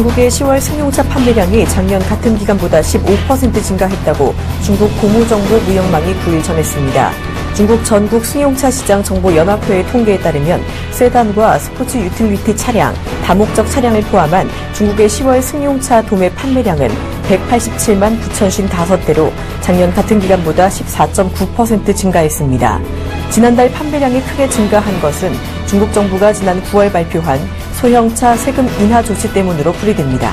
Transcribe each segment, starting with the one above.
중국의 10월 승용차 판매량이 작년 같은 기간보다 15% 증가했다고 중국 고무정보 무역망이 9일 전했습니다. 중국 전국 승용차 시장 정보 연합회의 통계에 따르면 세단과 스포츠 유틸리티 차량, 다목적 차량을 포함한 중국의 10월 승용차 도매 판매량은 187만 9,055대로 작년 같은 기간보다 14.9% 증가했습니다. 지난달 판매량이 크게 증가한 것은 중국 정부가 지난 9월 발표한 소형차 세금 인하 조치 때문으로 풀이됩니다.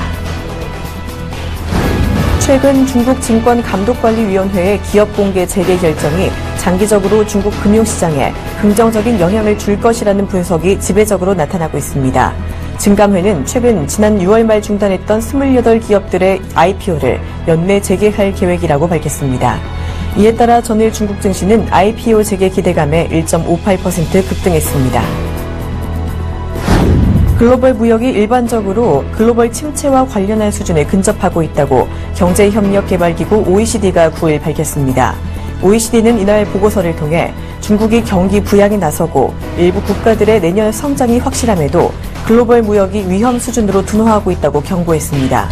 최근 중국 증권감독관리위원회의 기업 공개 재개 결정이 장기적으로 중국 금융시장에 긍정적인 영향을 줄 것이라는 분석이 지배적으로 나타나고 있습니다. 증감회는 최근 지난 6월 말 중단했던 28기업들의 IPO를 연내 재개할 계획이라고 밝혔습니다. 이에 따라 전일 중국 증시는 IPO 재개 기대감에 1.58% 급등했습니다. 글로벌 무역이 일반적으로 글로벌 침체와 관련한 수준에 근접하고 있다고 경제협력개발기구 OECD가 9일 밝혔습니다. OECD는 이날 보고서를 통해 중국이 경기 부양에 나서고 일부 국가들의 내년 성장이 확실함에도 글로벌 무역이 위험 수준으로 둔화하고 있다고 경고했습니다.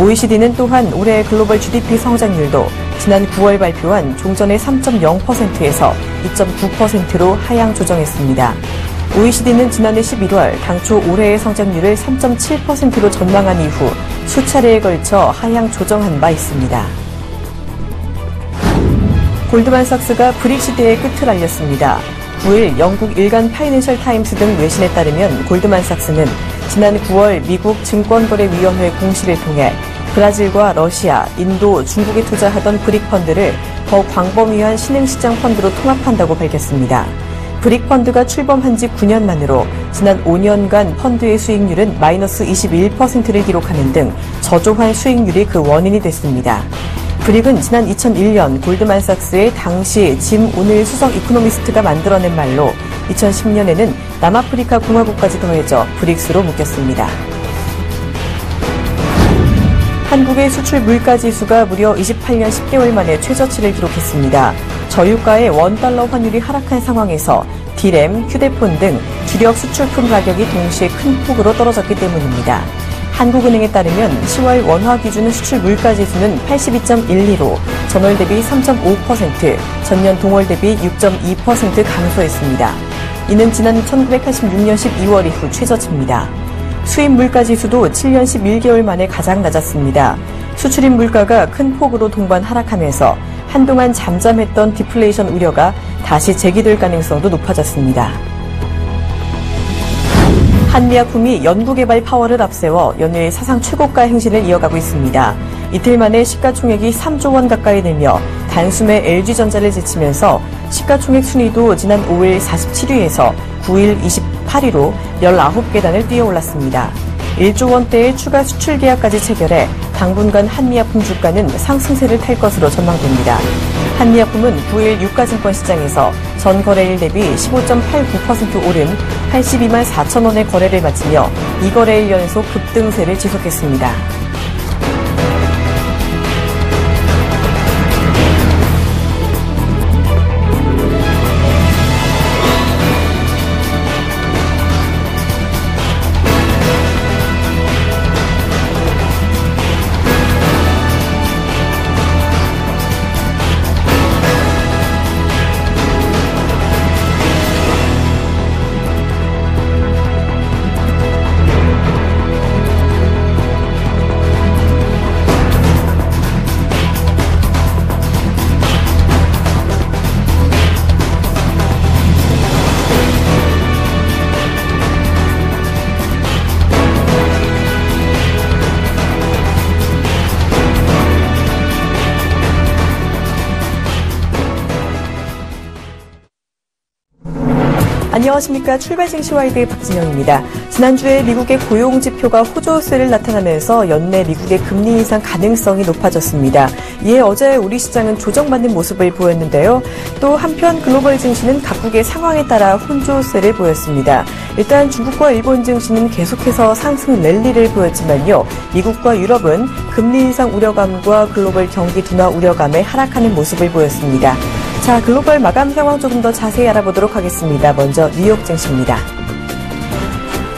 OECD는 또한 올해 글로벌 GDP 성장률도 지난 9월 발표한 종전의 3.0%에서 2.9%로 하향 조정했습니다. OECD는 지난해 11월 당초 올해의 성장률을 3.7%로 전망한 이후 수차례에 걸쳐 하향 조정한 바 있습니다. 골드만삭스가 브릭 시대의 끝을 알렸습니다. 9일 영국 일간 파이낸셜 타임스 등 외신에 따르면 골드만삭스는 지난 9월 미국 증권거래위원회 공시를 통해 브라질과 러시아, 인도, 중국에 투자하던 브릭 펀드를 더 광범위한 신흥시장 펀드로 통합한다고 밝혔습니다. 브릭 펀드가 출범한 지 9년 만으로 지난 5년간 펀드의 수익률은 마이너스 21%를 기록하는 등 저조한 수익률이 그 원인이 됐습니다. 브릭은 지난 2001년 골드만삭스의 당시 짐 오닐 수석 이코노미스트가 만들어낸 말로 2010년에는 남아프리카 공화국까지 더해져 브릭스로 묶였습니다. 한국의 수출 물가 지수가 무려 28년 10개월 만에 최저치를 기록했습니다. 저유가에 원달러 환율이 하락한 상황에서 디램, 휴대폰 등 주력 수출품 가격이 동시에 큰 폭으로 떨어졌기 때문입니다. 한국은행에 따르면 10월 원화 기준 수출 물가 지수는 82.12로 전월 대비 3.5%, 전년 동월 대비 6.2% 감소했습니다. 이는 지난 1986년 12월 이후 최저치입니다. 수입 물가 지수도 7년 11개월 만에 가장 낮았습니다. 수출입 물가가 큰 폭으로 동반 하락하면서 한동안 잠잠했던 디플레이션 우려가 다시 제기될 가능성도 높아졌습니다. 한미약품이 연구개발 파워를 앞세워 연일 사상 최고가 행진을 이어가고 있습니다. 이틀 만에 시가총액이 3조 원 가까이 늘며 단숨에 LG전자를 제치면서 시가총액 순위도 지난 5일 47위에서 9일 28위로 19계단을 뛰어올랐습니다. 1조 원대의 추가 수출 계약까지 체결해 당분간 한미약품 주가는 상승세를 탈 것으로 전망됩니다. 한미약품은 9일 유가증권 시장에서 전 거래일 대비 15.89% 오른 82만 4천 원의 거래를 마치며 이 거래일 연속 급등세를 지속했습니다. 안녕하십니까. 출발 증시와이드 박진영입니다. 지난주에 미국의 고용 지표가 호조세를 나타나면서 연내 미국의 금리 인상 가능성이 높아졌습니다. 이에 어제 우리 시장은 조정받는 모습을 보였는데요. 또 한편 글로벌 증시는 각국의 상황에 따라 혼조세를 보였습니다. 일단 중국과 일본 증시는 계속해서 상승 랠리를 보였지만요. 미국과 유럽은 금리 인상 우려감과 글로벌 경기 둔화 우려감에 하락하는 모습을 보였습니다. 자, 글로벌 마감 상황 조금 더 자세히 알아보도록 하겠습니다. 먼저 뉴욕 증시입니다.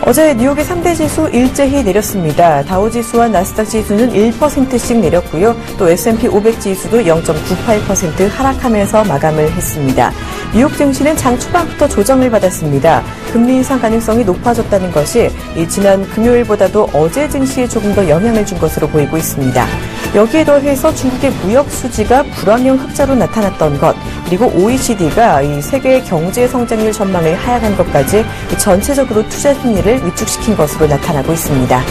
어제 뉴욕의 3대 지수 일제히 내렸습니다. 다우 지수와 나스닥 지수는 1%씩 내렸고요. 또 S&P 500 지수도 0.98% 하락하면서 마감을 했습니다. 뉴욕 증시는 장 초반부터 조정을 받았습니다. 금리 인상 가능성이 높아졌다는 것이 지난 금요일보다도 어제 증시에 조금 더 영향을 준 것으로 보이고 있습니다. 여기에 더해서 중국의 무역 수지가 불황형 흑자로 나타났던 것, 그리고 OECD가 이 세계 경제 성장률 전망을 하향한 것까지 전체적으로 투자 심리를 위축시킨 것으로 나타나고 있습니다.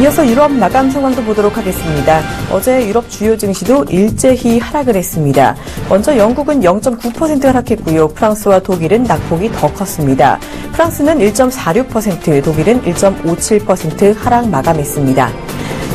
이어서 유럽 마감 상황도 보도록 하겠습니다. 어제 유럽 주요 증시도 일제히 하락을 했습니다. 먼저 영국은 0.9% 하락했고요. 프랑스와 독일은 낙폭이 더 컸습니다. 프랑스는 1.46%, 독일은 1.57% 하락 마감했습니다.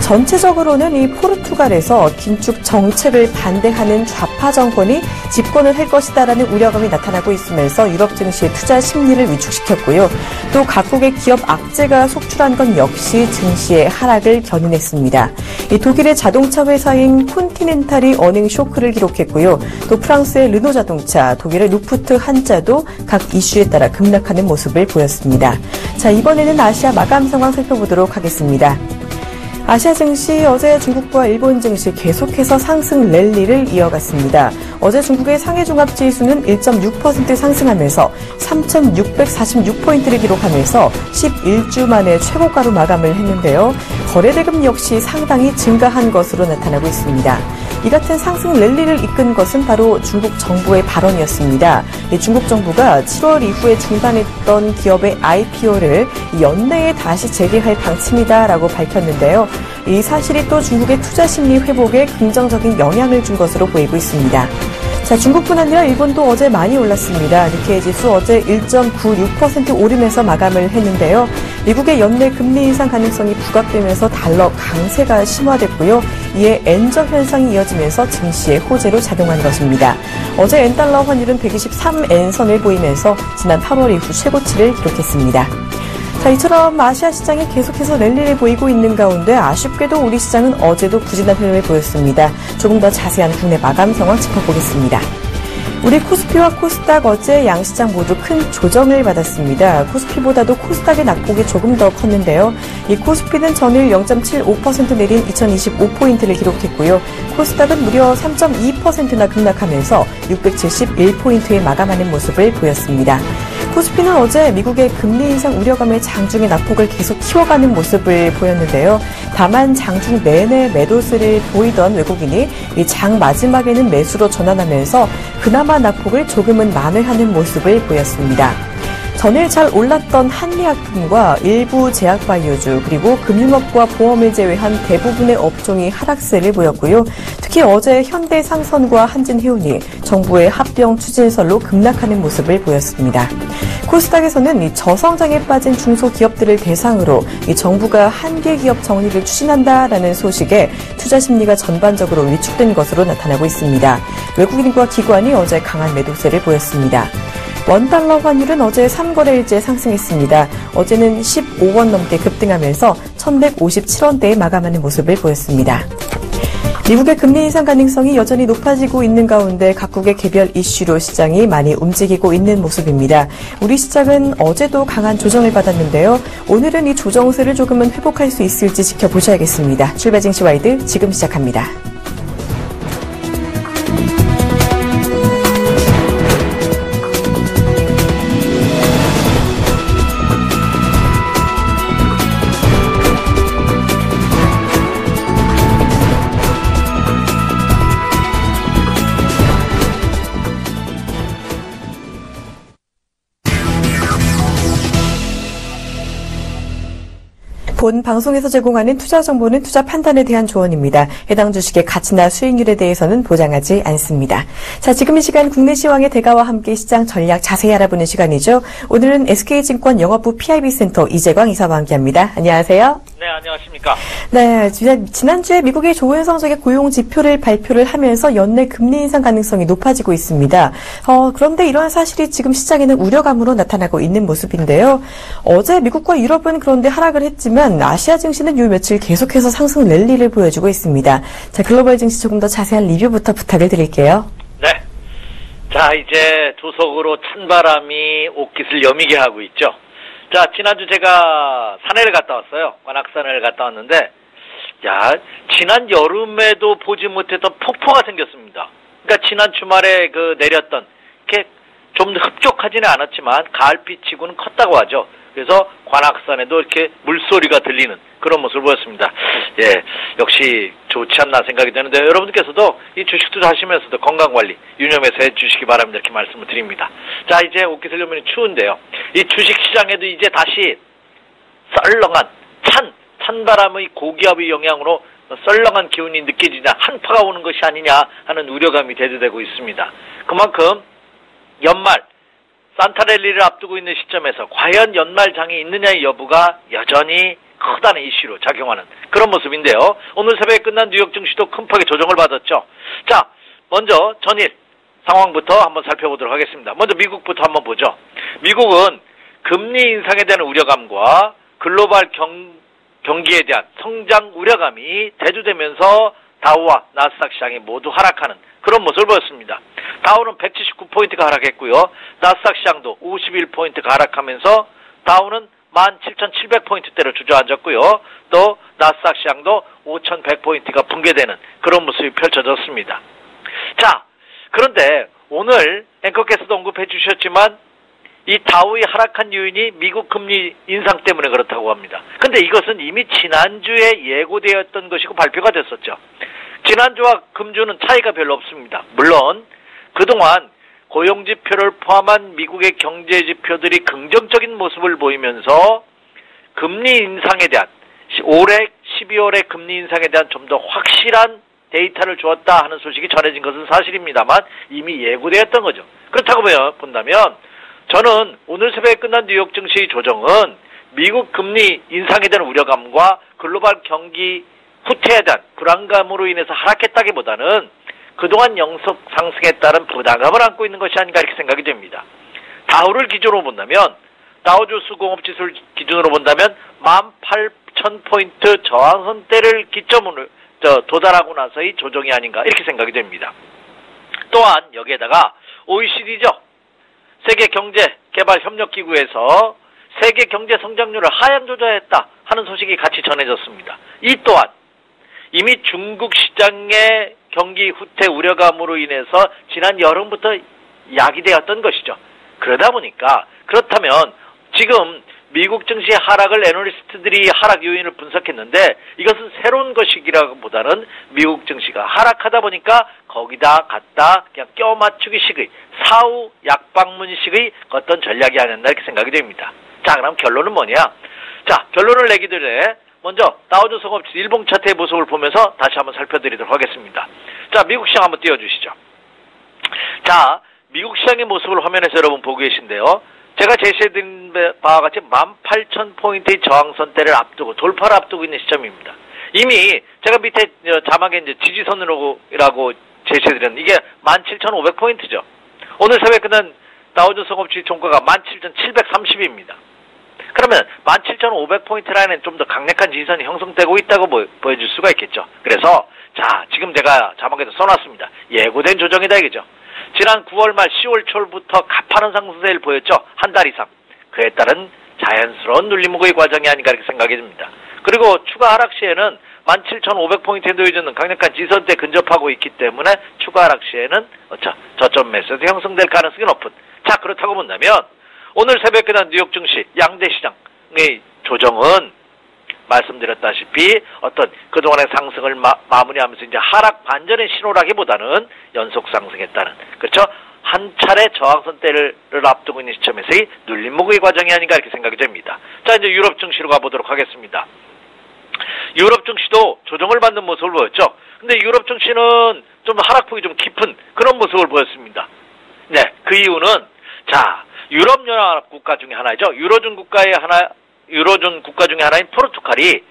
전체적으로는 이 포르투갈에서 긴축 정책을 반대하는 좌파 정권이 집권을 할 것이다라는 우려감이 나타나고 있으면서 유럽 증시의 투자 심리를 위축시켰고요. 또 각국의 기업 악재가 속출한 건 역시 증시의 하락을 견인했습니다. 이 독일의 자동차 회사인 콘티넨탈이 어닝 쇼크를 기록했고요. 또 프랑스의 르노 자동차, 독일의 루프트 한자도 각 이슈에 따라 급락하는 모습을 보였습니다. 자, 이번에는 아시아 마감 상황 살펴보도록 하겠습니다. 아시아 증시 어제 중국과 일본 증시 계속해서 상승 랠리를 이어갔습니다. 어제 중국의 상해 종합 지수는 1.6% 상승하면서 3,646포인트를 기록하면서 11주 만에 최고가로 마감을 했는데요. 거래대금 역시 상당히 증가한 것으로 나타나고 있습니다. 이 같은 상승 랠리를 이끈 것은 바로 중국 정부의 발언이었습니다. 중국 정부가 7월 이후에 중단했던 기업의 IPO를 연내에 다시 재개할 방침이다라고 밝혔는데요. 이 사실이 또 중국의 투자 심리 회복에 긍정적인 영향을 준 것으로 보이고 있습니다. 자, 중국뿐 아니라 일본도 어제 많이 올랐습니다. 니케이 지수 어제 1.96% 오르면서 마감을 했는데요. 미국의 연내 금리 인상 가능성이 부각되면서 달러 강세가 심화됐고요. 이에 엔저 현상이 이어지면서 증시의 호재로 작용한 것입니다. 어제 엔달러 환율은 123엔선을 보이면서 지난 8월 이후 최고치를 기록했습니다. 자, 이처럼 아시아 시장이 계속해서 랠리를 보이고 있는 가운데 아쉽게도 우리 시장은 어제도 부진한 흐름을 보였습니다. 조금 더 자세한 국내 마감 상황 짚어보겠습니다. 우리 코스피와 코스닥 어제 양시장 모두 큰 조정을 받았습니다. 코스피보다도 코스닥의 낙폭이 조금 더 컸는데요. 이 코스피는 전일 0.75% 내린 2025포인트를 기록했고요. 코스닥은 무려 3.2%나 급락하면서 671포인트에 마감하는 모습을 보였습니다. 코스피는 어제 미국의 금리 인상 우려감의 장중의 낙폭을 계속 키워가는 모습을 보였는데요. 다만 장중 내내 매도세를 보이던 외국인이 장 마지막에는 매수로 전환하면서 그나마 낙폭을 조금은 만회하는 모습을 보였습니다. 전일 잘 올랐던 한리약품과 일부 제약바이오주 그리고 금융업과 보험을 제외한 대부분의 업종이 하락세를 보였고요. 특히 어제 현대상선과 한진해운이 정부의 합병 추진설로 급락하는 모습을 보였습니다. 코스닥에서는 이 저성장에 빠진 중소기업들을 대상으로 이 정부가 한계 기업 정리를 추진한다라는 소식에 투자 심리가 전반적으로 위축된 것으로 나타나고 있습니다. 외국인과 기관이 어제 강한 매도세를 보였습니다. 원달러 환율은 어제 3거래일째 상승했습니다. 어제는 15원 넘게 급등하면서 1157원대에 마감하는 모습을 보였습니다. 미국의 금리 인상 가능성이 여전히 높아지고 있는 가운데 각국의 개별 이슈로 시장이 많이 움직이고 있는 모습입니다. 우리 시장은 어제도 강한 조정을 받았는데요. 오늘은 이 조정세를 조금은 회복할 수 있을지 지켜보셔야겠습니다. 출발 증시 와이드 지금 시작합니다. 본 방송에서 제공하는 투자 정보는 투자 판단에 대한 조언입니다. 해당 주식의 가치나 수익률에 대해서는 보장하지 않습니다. 자, 지금 이 시간 국내 시황의 대가와 함께 시장 전략 자세히 알아보는 시간이죠. 오늘은 SK증권 영업부 PIB센터 이재광 이사와 함께합니다. 안녕하세요. 네, 안녕하십니까. 네, 지난주에 미국의 좋은 성적의 고용 지표를 발표를 하면서 연내 금리 인상 가능성이 높아지고 있습니다. 어, 그런데 이러한 사실이 지금 시장에는 우려감으로 나타나고 있는 모습인데요. 어제 미국과 유럽은 그런데 하락을 했지만 아시아 증시는 요 며칠 계속해서 상승 랠리를 보여주고 있습니다. 자, 글로벌 증시 조금 더 자세한 리뷰부터 부탁을 드릴게요. 네. 자, 이제 조속으로 찬바람이 옷깃을 여미게 하고 있죠. 자, 지난주 제가 산에를 갔다 왔어요. 관악산을 갔다 왔는데, 야, 지난 여름에도 보지 못했던 폭포가 생겼습니다. 그러니까 지난 주말에 그 내렸던, 이렇게 좀 흡족하지는 않았지만, 가을빛치고는 컸다고 하죠. 그래서 관악산에도 이렇게 물소리가 들리는 그런 모습을 보였습니다. 예, 역시 좋지 않나 생각이 되는데 여러분들께서도 이 주식 투자하시면서도 건강관리 유념해서 해주시기 바랍니다. 이렇게 말씀을 드립니다. 자, 이제 옷깃을 여면 추운데요. 이 주식시장에도 이제 다시 썰렁한 찬, 찬바람의 고기압의 영향으로 썰렁한 기운이 느껴지냐, 한파가 오는 것이 아니냐 하는 우려감이 대두되고 있습니다. 그만큼 연말 산타랠리를 앞두고 있는 시점에서 과연 연말장이 있느냐의 여부가 여전히 크다는 이슈로 작용하는 그런 모습인데요. 오늘 새벽에 끝난 뉴욕 증시도 큰 폭의 조정을 받았죠. 자, 먼저 전일 상황부터 한번 살펴보도록 하겠습니다. 먼저 미국부터 한번 보죠. 미국은 금리 인상에 대한 우려감과 글로벌 경, 경기에 대한 성장 우려감이 대두되면서 다우와 나스닥 시장이 모두 하락하는 그런 모습을 보였습니다. 다우는 179포인트가 하락했고요. 나스닥 시장도 51포인트가 하락하면서 다우는 17,700포인트대로 주저앉았고요. 또 나스닥 시장도 5,100포인트가 붕괴되는 그런 모습이 펼쳐졌습니다. 자, 그런데 오늘 앵커께서도 언급해 주셨지만 이 다우의 하락한 요인이 미국 금리 인상 때문에 그렇다고 합니다. 근데 이것은 이미 지난주에 예고되었던 것이고 발표가 됐었죠. 지난주와 금주는 차이가 별로 없습니다. 물론 그동안 고용 지표를 포함한 미국의 경제 지표들이 긍정적인 모습을 보이면서 금리 인상에 대한 올해 12월의 금리 인상에 대한 좀 더 확실한 데이터를 주었다 하는 소식이 전해진 것은 사실입니다만 이미 예고되었던 거죠. 그렇다고 본다면 저는 오늘 새벽에 끝난 뉴욕 증시 조정은 미국 금리 인상에 대한 우려감과 글로벌 경기 후퇴에 대한 불안감으로 인해서 하락했다기보다는 그동안 영속 상승에 따른 부담감을 안고 있는 것이 아닌가 이렇게 생각이 됩니다. 다우를 기준으로 본다면 다우조수 공업지수를 기준으로 본다면 18,000포인트 저항선대를 기점으로 도달하고 나서의 조정이 아닌가 이렇게 생각이 됩니다. 또한 여기에다가 OECD죠. 세계 경제 개발 협력 기구에서 세계 경제 성장률을 하향 조절했다 하는 소식이 같이 전해졌습니다. 이 또한 이미 중국 시장의 경기 후퇴 우려감으로 인해서 지난 여름부터 야기되었던 것이죠. 그러다 보니까 그렇다면 지금 미국 증시의 하락을 애널리스트들이 하락 요인을 분석했는데 이것은 새로운 것이기라기보다는 미국 증시가 하락하다 보니까 거기다 갖다 그냥 껴 맞추기식의 사후 약방문식의 어떤 전략이 아니었나 이렇게 생각이 됩니다. 자 그럼 결론은 뭐냐? 자 결론을 내기 전에 먼저 다우존스 공업지 일봉 차트의 모습을 보면서 다시 한번 살펴드리도록 하겠습니다. 자, 미국 시장 한번 띄워주시죠. 자, 미국 시장의 모습을 화면에서 여러분 보고 계신데요. 제가 제시해드린 바와 같이 18,000포인트의 저항선대를 앞두고 돌파를 앞두고 있는 시점입니다. 이미 제가 밑에 자막에 이제 지지선이라고 제시해드렸는데 이게 17,500포인트죠. 오늘 새벽에 끝난 다우존스 공업지 종가가 17,730입니다. 그러면 17,500포인트 라인은 좀 더 강력한 지지선이 형성되고 있다고 보 여줄 수가 있겠죠. 그래서 자 지금 제가 자막에도 써놨습니다. 예고된 조정이다 이거죠. 지난 9월 말 10월 초부터 가파른 상승세를 보였죠. 한 달 이상. 그에 따른 자연스러운 눌림목의 과정이 아닌가 이렇게 생각이 듭니다. 그리고 추가 하락 시에는 17,500포인트에 놓여있는 강력한 지선대 근접하고 있기 때문에 추가 하락 시에는 저점 매수에서 형성될 가능성이 높은. 자 그렇다고 본다면 오늘 새벽에 난 뉴욕 증시 양대 시장의 조정은 말씀드렸다시피 어떤 그동안의 상승을 마, 무리하면서 이제 하락 반전의 신호라기보다는 연속 상승했다는 그렇죠? 한 차례 저항선대를 앞두고 있는 시점에서의 눌림목의 과정이 아닌가 이렇게 생각이 됩니다. 자 이제 유럽 증시로 가보도록 하겠습니다. 유럽 증시도 조정을 받는 모습을 보였죠. 근데 유럽 증시는 좀 하락폭이 좀 깊은 그런 모습을 보였습니다. 네, 그 이유는 자 유럽 연합 국가 중에 하나죠. 유로존 국가의 하나 유로존 국가 중에 하나인 포르투갈이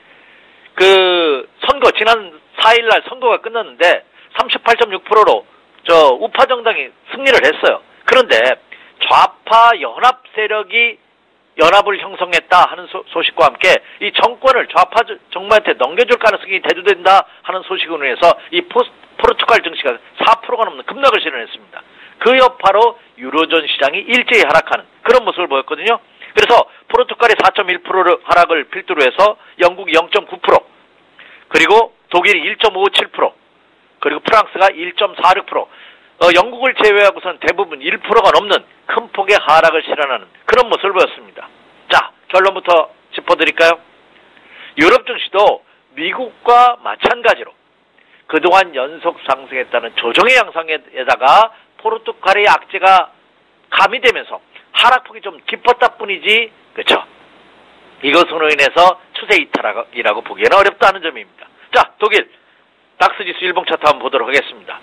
그 선거 지난 4일날 선거가 끝났는데 38.6%로 저 우파 정당이 승리를 했어요. 그런데 좌파 연합 세력이 연합을 형성했다 하는 소, 식과 함께 이 정권을 좌파 정부한테 넘겨줄 가능성이 대두된다 하는 소식으로 인해서 이 포스, 포르투갈 증시가 4%가 넘는 급락을 실현했습니다. 그 여파로 유로존 시장이 일제히 하락하는 그런 모습을 보였거든요. 그래서 포르투갈이 4.1%를 하락을 필두로 해서 영국이 0.9% 그리고 독일이 1.57% 그리고 프랑스가 1.46% 어, 영국을 제외하고선 대부분 1%가 넘는 큰 폭의 하락을 실현하는 그런 모습을 보였습니다. 자, 결론부터 짚어드릴까요? 유럽 증시도 미국과 마찬가지로 그동안 연속 상승했다는 조정의 양상에다가 포르투갈의 악재가 가미되면서 하락폭이 좀 깊었다 뿐이지, 그렇죠? 이것으로 인해서 추세 이탈이라고 보기에는 어렵다는 점입니다. 자, 독일 닥스지수 일봉 차트 한번 보도록 하겠습니다.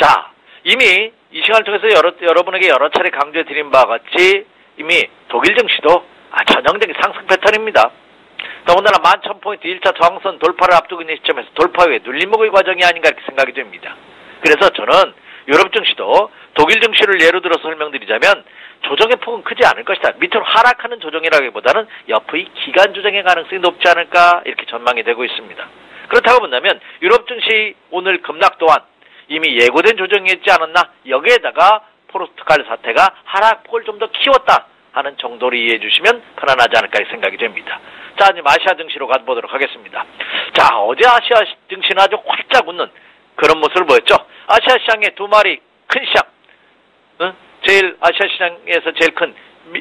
자, 이미 이 시간을 통해서 여러, 여러분에게 여러 차례 강조해 드린 바와 같이 이미 독일 증시도 아, 전형적인 상승 패턴입니다. 더군다나 11,000포인트 1차 저항선 돌파를 앞두고 있는 시점에서 돌파 후에 눌림목의 과정이 아닌가 이렇게 생각이 됩니다. 그래서 저는 유럽 증시도 독일 증시를 예로 들어서 설명드리자면 조정의 폭은 크지 않을 것이다. 밑으로 하락하는 조정이라기보다는 옆의 기간 조정의 가능성이 높지 않을까 이렇게 전망이 되고 있습니다. 그렇다고 본다면 유럽 증시 오늘 급락 또한 이미 예고된 조정이었지 않았나 여기에다가 포르투갈 사태가 하락폭을 좀 더 키웠다 하는 정도로 이해해 주시면 편안하지 않을까 생각이 됩니다. 자, 이제 아시아 증시로 가보도록 하겠습니다. 자, 어제 아시아 증시는 아주 활짝 웃는 그런 모습을 보였죠. 아시아 시장의 두 마리 큰 시장, 응? 제일 아시아 시장에서 제일 큰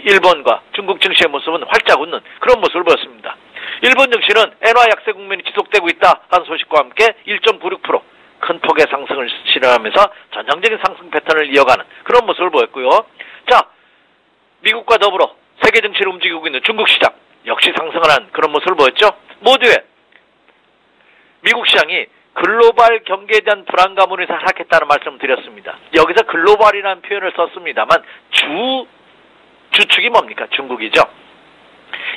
일본과 중국 증시의 모습은 활짝 웃는 그런 모습을 보였습니다. 일본 증시는 엔화 약세 국면이 지속되고 있다 하는 소식과 함께 1.96%큰 폭의 상승을 실현하면서 전형적인 상승 패턴을 이어가는 그런 모습을 보였고요. 자, 미국과 더불어 세계 증시를 움직이고 있는 중국 시장 역시 상승을 한 그런 모습을 보였죠. 모두의 미국 시장이 글로벌 경기에 대한 불안감으로 인해서 하락했다는 말씀을 드렸습니다. 여기서 글로벌이라는 표현을 썼습니다만 주 주축이 뭡니까? 중국이죠.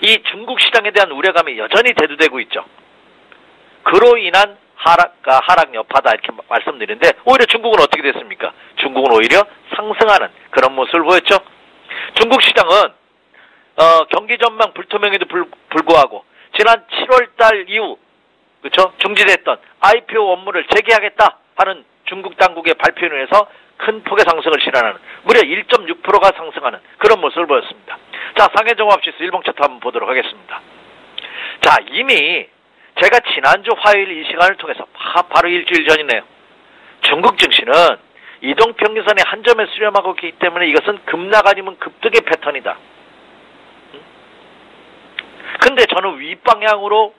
이 중국 시장에 대한 우려감이 여전히 대두되고 있죠. 그로 인한 하락과 하락 여파다 이렇게 말씀드리는데 오히려 중국은 어떻게 됐습니까? 중국은 오히려 상승하는 그런 모습을 보였죠. 중국 시장은 어, 경기 전망 불투명에도 불, 구하고 지난 7월달 이후 그렇죠 중지됐던 IPO 업무를 재개하겠다 하는 중국 당국의 발표에 의해서 큰 폭의 상승을 실현하는 무려 1.6%가 상승하는 그런 모습을 보였습니다. 자 상해 종합지수 일봉 차트 한번 보도록 하겠습니다. 자 이미 제가 지난주 화요일 이 시간을 통해서 바 로 일주일 전이네요. 중국 증시는 이동평균선의 한 점에 수렴하고 있기 때문에 이것은 급락 아니면 급등의 패턴이다. 근데 저는 윗방향으로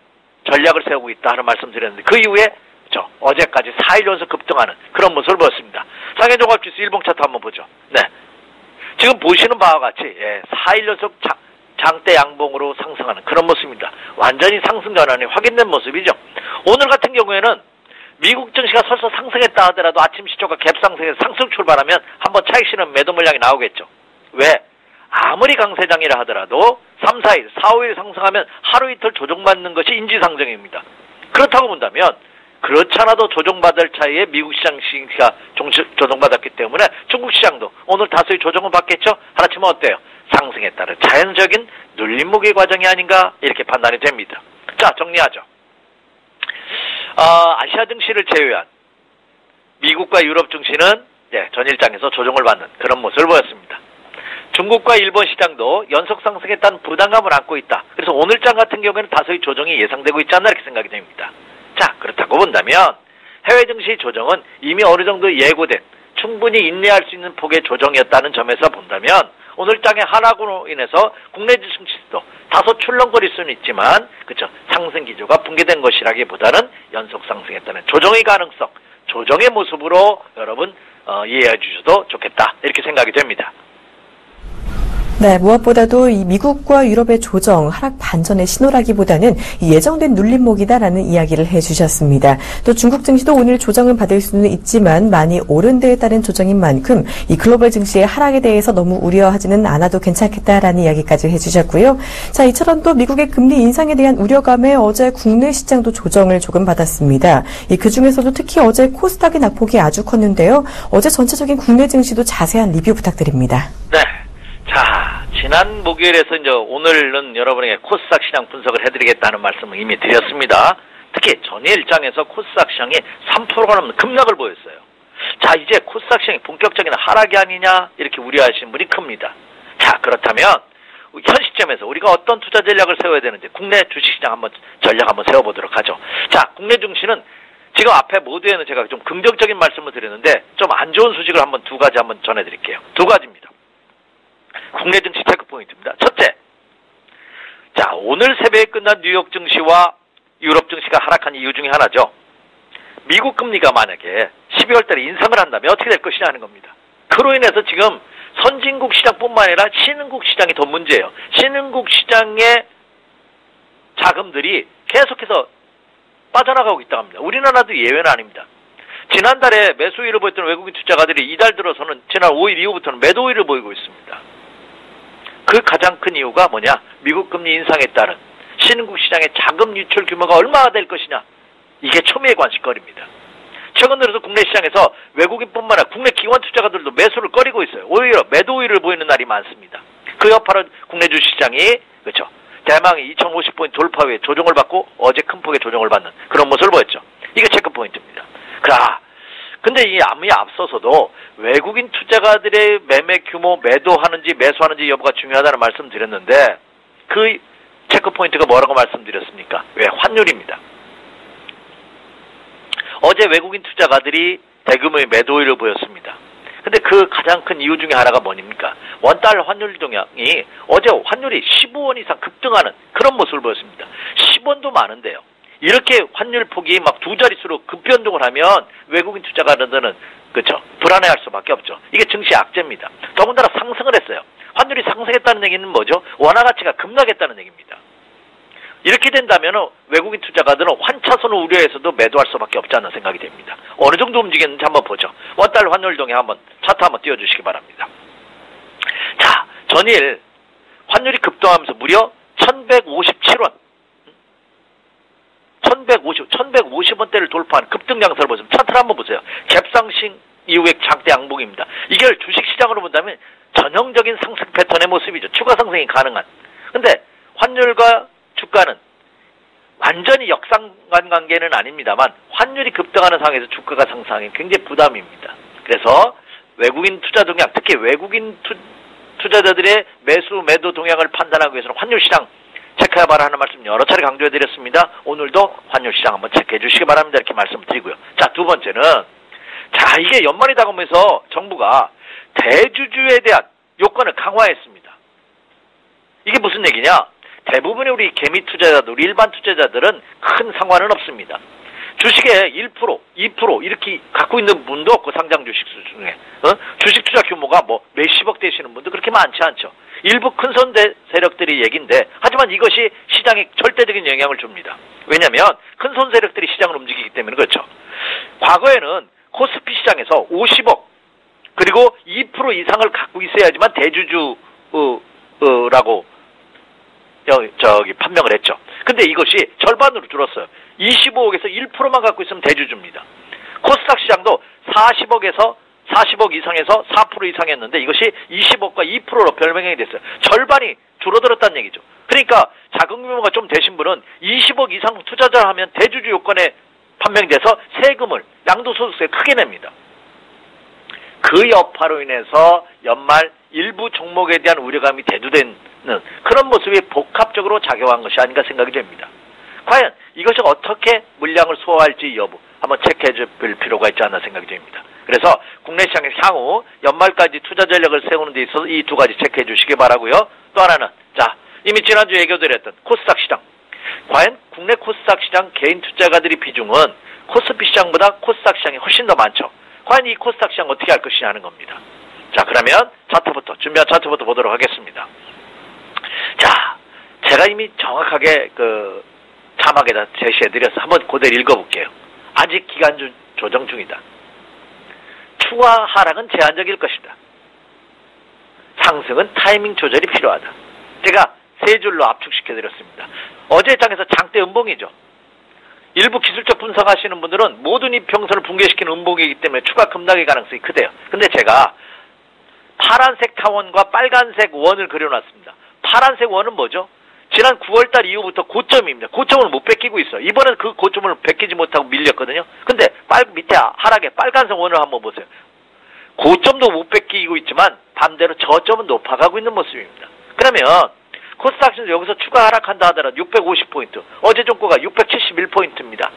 전략을 세우고 있다 하는 말씀 드렸는데 그 이후에 저 어제까지 4일 연속 급등하는 그런 모습을 보였습니다. 상해종합지수 일봉 차트 한번 보죠. 네. 지금 보시는 바와 같이 예, 4일 연속 차, 장대 양봉으로 상승하는 그런 모습입니다. 완전히 상승 전환이 확인된 모습이죠. 오늘 같은 경우에는 미국 증시가 설서 상승했다 하더라도 아침 시초가 갭상승해서 상승 출발하면 한번 차익 실은 매도 물량이 나오겠죠. 왜? 아무리 강세장이라 하더라도 3, 4일, 4, 5일 상승하면 하루 이틀 조정받는 것이 인지상정입니다. 그렇다고 본다면 그렇지 않아도 조정받을 차이에 미국 시장 시가 조정받았기 때문에 중국 시장도 오늘 다소의 조정을 받겠죠? 하나치면 어때요? 상승에 따른 자연적인 눌림목의 과정이 아닌가 이렇게 판단이 됩니다. 자 정리하죠. 어, 아시아 증시를 제외한 미국과 유럽 증시는 네, 전일장에서 조정을 받는 그런 모습을 보였습니다. 중국과 일본 시장도 연속 상승에 따른 부담감을 안고 있다. 그래서 오늘장 같은 경우에는 다소의 조정이 예상되고 있지 않나 이렇게 생각이 됩니다. 자, 그렇다고 본다면 해외 증시 조정은 이미 어느 정도 예고된 충분히 인내할 수 있는 폭의 조정이었다는 점에서 본다면 오늘장의 하락으로 인해서 국내 주식시도 다소 출렁거릴 수는 있지만 그렇죠 상승 기조가 붕괴된 것이라기보다는 연속 상승했다는 조정의 가능성, 조정의 모습으로 여러분 어, 이해해 주셔도 좋겠다 이렇게 생각이 됩니다. 네, 무엇보다도 이 미국과 유럽의 조정, 하락 반전의 신호라기보다는 예정된 눌림목이다라는 이야기를 해주셨습니다. 또 중국 증시도 오늘 조정을 받을 수는 있지만 많이 오른 데에 따른 조정인 만큼 이 글로벌 증시의 하락에 대해서 너무 우려하지는 않아도 괜찮겠다라는 이야기까지 해주셨고요. 자, 이처럼 또 미국의 금리 인상에 대한 우려감에 어제 국내 시장도 조정을 조금 받았습니다. 이 그 중에서도 특히 어제 코스닥의 낙폭이 아주 컸는데요. 어제 전체적인 국내 증시도 자세한 리뷰 부탁드립니다. 네. 자, 지난 목요일에서 이제 오늘은 여러분에게 코스닥 시장 분석을 해드리겠다는 말씀을 이미 드렸습니다. 특히 전일장에서 코스닥 시장이 3%가 넘는 급락을 보였어요. 자, 이제 코스닥 시장이 본격적인 하락이 아니냐 이렇게 우려하시는 분이 큽니다. 자, 그렇다면 현 시점에서 우리가 어떤 투자 전략을 세워야 되는지 국내 주식시장 한번 전략 한번 세워보도록 하죠. 자, 국내 증시는 지금 앞에 모두에는 제가 좀 긍정적인 말씀을 드렸는데 좀 안 좋은 소식을 한번 두 가지 한번 전해드릴게요. 두 가지입니다. 국내 증시 체크 포인트입니다. 첫째, 자 오늘 새벽에 끝난 뉴욕 증시와 유럽 증시가 하락한 이유 중에 하나죠. 미국 금리가 만약에 12월 달에 인상을 한다면 어떻게 될 것이냐 하는 겁니다. 그로 인해서 지금 선진국 시장뿐만 아니라 신흥국 시장이 더 문제예요. 신흥국 시장의 자금들이 계속해서 빠져나가고 있다고 합니다. 우리나라도 예외는 아닙니다. 지난달에 매수위를 보였던 외국인 투자가들이 이달 들어서는 지난 5일 이후부터는 매도위를 보이고 있습니다. 그 가장 큰 이유가 뭐냐? 미국 금리 인상에 따른 신흥국 시장의 자금 유출 규모가 얼마나 될 것이냐? 이게 초미의 관심거리입니다. 최근 들어서 국내 시장에서 외국인뿐만 아니라 국내 기관 투자가들도 매수를 꺼리고 있어요. 오히려 매도위를 보이는 날이 많습니다. 그 여파로 국내 주식시장이 그렇죠. 대망의 2050포인트 돌파 후에 조정을 받고 어제 큰 폭의 조정을 받는 그런 모습을 보였죠. 이게 체크 포인트입니다. 자, 근데 이 암이 앞서서도 외국인 투자가들의 매매 규모 매도하는지 매수하는지 여부가 중요하다는 말씀 드렸는데 그 체크 포인트가 뭐라고 말씀드렸습니까? 왜 환율입니다. 어제 외국인 투자가들이 대규모의 매도율을 보였습니다. 근데 그 가장 큰 이유 중에 하나가 뭐입니까? 원달러 환율 동향이 어제 환율이 15원 이상 급등하는 그런 모습을 보였습니다. 10원도 많은데요. 이렇게 환율 폭이 막 두 자릿수로 급변동을 하면 외국인 투자가들은 그렇죠 불안해할 수밖에 없죠. 이게 증시 악재입니다. 더군다나 상승을 했어요. 환율이 상승했다는 얘기는 뭐죠? 원화 가치가 급락했다는 얘기입니다. 이렇게 된다면 외국인 투자가들은 환차손을 우려해서도 매도할 수밖에 없지 않는 생각이 됩니다. 어느 정도 움직였는지 한번 보죠. 원달러 환율 동에 한번 차트 한번 띄워주시기 바랍니다. 자, 전일 환율이 급등하면서 무려 1157원 1150, 1150원대를 돌파한 급등 양상을 보시면 차트를 한번 보세요. 갭상승 이후의 장대 양봉입니다. 이게 주식시장으로 본다면 전형적인 상승 패턴의 모습이죠. 추가 상승이 가능한. 근데 환율과 주가는 완전히 역상관 관계는 아닙니다만 환율이 급등하는 상황에서 주가가 상승하기 굉장히 부담입니다. 그래서 외국인 투자 동향, 특히 외국인 투, 투자자들의 매수 매도 동향을 판단하기 위해서는 환율 시장 체크해 봐라 하는 말씀 여러 차례 강조해 드렸습니다. 오늘도 환율 시장 한번 체크해 주시기 바랍니다. 이렇게 말씀드리고요. 자, 두 번째는 자, 이게 연말이 다가오면서 정부가 대주주에 대한 요건을 강화했습니다. 이게 무슨 얘기냐? 대부분의 우리 개미 투자자들, 일반 투자자들은 큰 상관은 없습니다. 주식에 1%, 2% 이렇게 갖고 있는 분도 없고 상장 주식 중에 어? 주식 투자 규모가 뭐 몇십억 되시는 분도 그렇게 많지 않죠. 일부 큰손 세력들이 얘긴데 하지만 이것이 시장에 절대적인 영향을 줍니다. 왜냐하면 큰손 세력들이 시장을 움직이기 때문에 그렇죠. 과거에는 코스피 시장에서 50억 그리고 2% 이상을 갖고 있어야지만 대주주라고 저기 판명을 했죠. 근데 이것이 절반으로 줄었어요. 25억에서 1%만 갖고 있으면 대주주입니다. 코스닥 시장도 40억에서 40억 이상에서 4% 이상이었는데 이것이 20억과 2%로 변경이 됐어요. 절반이 줄어들었다는 얘기죠. 그러니까 자금 규모가 좀 되신 분은 20억 이상 투자자 하면 대주주 요건에 판명돼서 세금을 양도소득세 크게 냅니다. 그 여파로 인해서 연말 일부 종목에 대한 우려감이 대두되는 그런 모습이 복합적으로 작용한 것이 아닌가 생각이 됩니다. 과연 이것이 어떻게 물량을 소화할지 여부 한번 체크해 줄 필요가 있지 않나 생각이 됩니다. 그래서 국내 시장의 향후 연말까지 투자 전략을 세우는 데 있어서 이 두 가지 체크해 주시기 바라고요. 또 하나는 자 이미 지난주 얘기드렸던 코스닥 시장. 과연 국내 코스닥 시장 개인 투자가들이 비중은 코스피 시장보다 코스닥 시장이 훨씬 더 많죠. 과연 이 코스닥 시장 어떻게 할 것이냐 하는 겁니다. 자, 그러면 차트부터, 준비한 차트부터 보도록 하겠습니다. 자, 제가 이미 정확하게 그 자막에다 제시해드려서 한번 그대로 읽어볼게요. 아직 기간 주, 조정 중이다. 추가 하락은 제한적일 것이다. 상승은 타이밍 조절이 필요하다. 제가 세 줄로 압축시켜드렸습니다. 어제 장에서 장대 음봉이죠. 일부 기술적 분석하시는 분들은 모든 이평선을 붕괴시키는 음봉이기 때문에 추가 급락의 가능성이 크대요. 근데 제가 파란색 타원과 빨간색 원을 그려놨습니다. 파란색 원은 뭐죠? 지난 9월달 이후부터 고점입니다. 고점을 못 뺏기고 있어요. 이번엔 그 고점을 뺏기지 못하고 밀렸거든요. 근데 빨 밑에 하락에 빨간색 원을 한번 보세요. 고점도 못 뺏기고 있지만 반대로 저점은 높아가고 있는 모습입니다. 그러면 코스닥시는 여기서 추가 하락한다 하더라도 650포인트, 어제 종가가 671포인트입니다.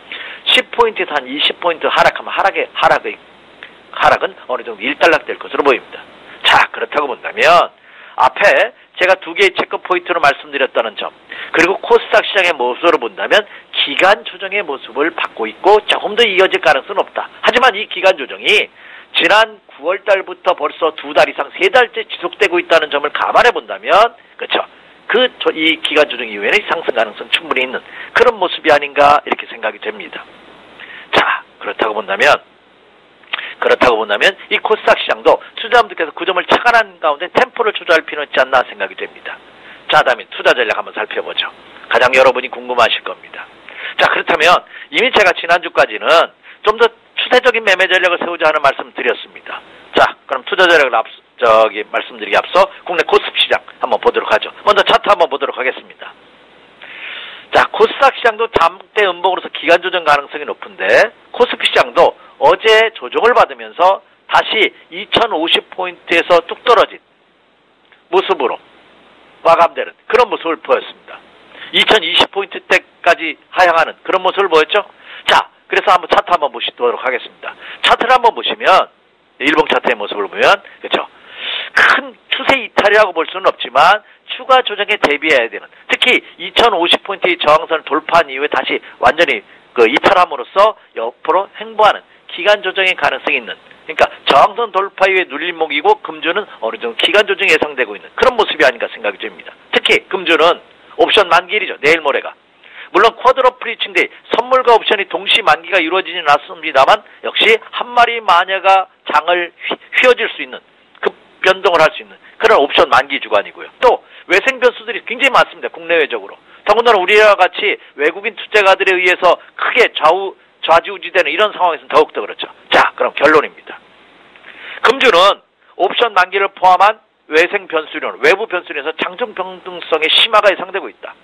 10포인트에서 한 20포인트 하락하면 하락의, 하락의, 하락은 어느 정도 일단락 될 것으로 보입니다. 자, 그렇다고 본다면, 앞에 제가 두 개의 체크 포인트로 말씀드렸다는 점, 그리고 코스닥 시장의 모습으로 본다면 기간 조정의 모습을 받고 있고 조금 더 이어질 가능성은 없다. 하지만 이 기간 조정이 지난 9월 달부터 벌써 두 달 이상 세 달째 지속되고 있다는 점을 감안해 본다면 그렇죠. 그 이 기간 조정 이후에는 상승 가능성 충분히 있는 그런 모습이 아닌가 이렇게 생각이 됩니다. 자 그렇다고 본다면 그렇다고 본다면 이 코스닥 시장도 투자자분들께서 그 점을 착안한 가운데 템포를 조절할 필요는 있지 않나 생각이 됩니다. 자 다음에 투자 전략 한번 살펴보죠. 가장 여러분이 궁금하실 겁니다. 자 그렇다면 이미 제가 지난주까지는 좀 더 추세적인 매매 전략을 세우자 하는 말씀 드렸습니다. 자 그럼 투자 전략을 앞 저기 말씀드리기 앞서 국내 코스피 시장 한번 보도록 하죠. 먼저 차트 한번 보도록 하겠습니다. 자, 코스닥 시장도 잠대 음봉으로서 기간 조정 가능성이 높은데 코스피 시장도 어제 조정을 받으면서 다시 2050포인트에서 뚝 떨어진 모습으로 마감되는 그런 모습을 보였습니다. 2020포인트 때까지 하향하는 그런 모습을 보였죠? 자, 그래서 한번 차트 한번 보시도록 하겠습니다. 차트를 한번 보시면 일봉 차트의 모습을 보면 그렇죠? 큰 추세 이탈이라고 볼 수는 없지만 추가 조정에 대비해야 되는 특히 2050포인트의 저항선을 돌파한 이후에 다시 완전히 그 이탈함으로써 옆으로 횡보하는 기간 조정의 가능성이 있는 그러니까 저항선 돌파 이후에 눌림목이고 금주는 어느 정도 기간 조정이 예상되고 있는 그런 모습이 아닌가 생각이 됩니다. 특히 금주는 옵션 만기일이죠. 내일 모레가. 물론 quadruple witching day 선물과 옵션이 동시 만기가 이루어지지는 않습니다만 역시 한 마리 마녀가 장을 휘저을 수 있는 변동을 할 수 있는 그런 옵션 만기 주간이고요. 또 외생 변수들이 굉장히 많습니다. 국내외적으로. 더군다나 우리와 같이 외국인 투자가들에 의해서 크게 좌우 좌지우지되는 이런 상황에서는 더욱더 그렇죠. 자, 그럼 결론입니다. 금주는 옵션 만기를 포함한 외생 변수론, 외부 변수론에서 장중 변동성의 심화가 예상되고 있다.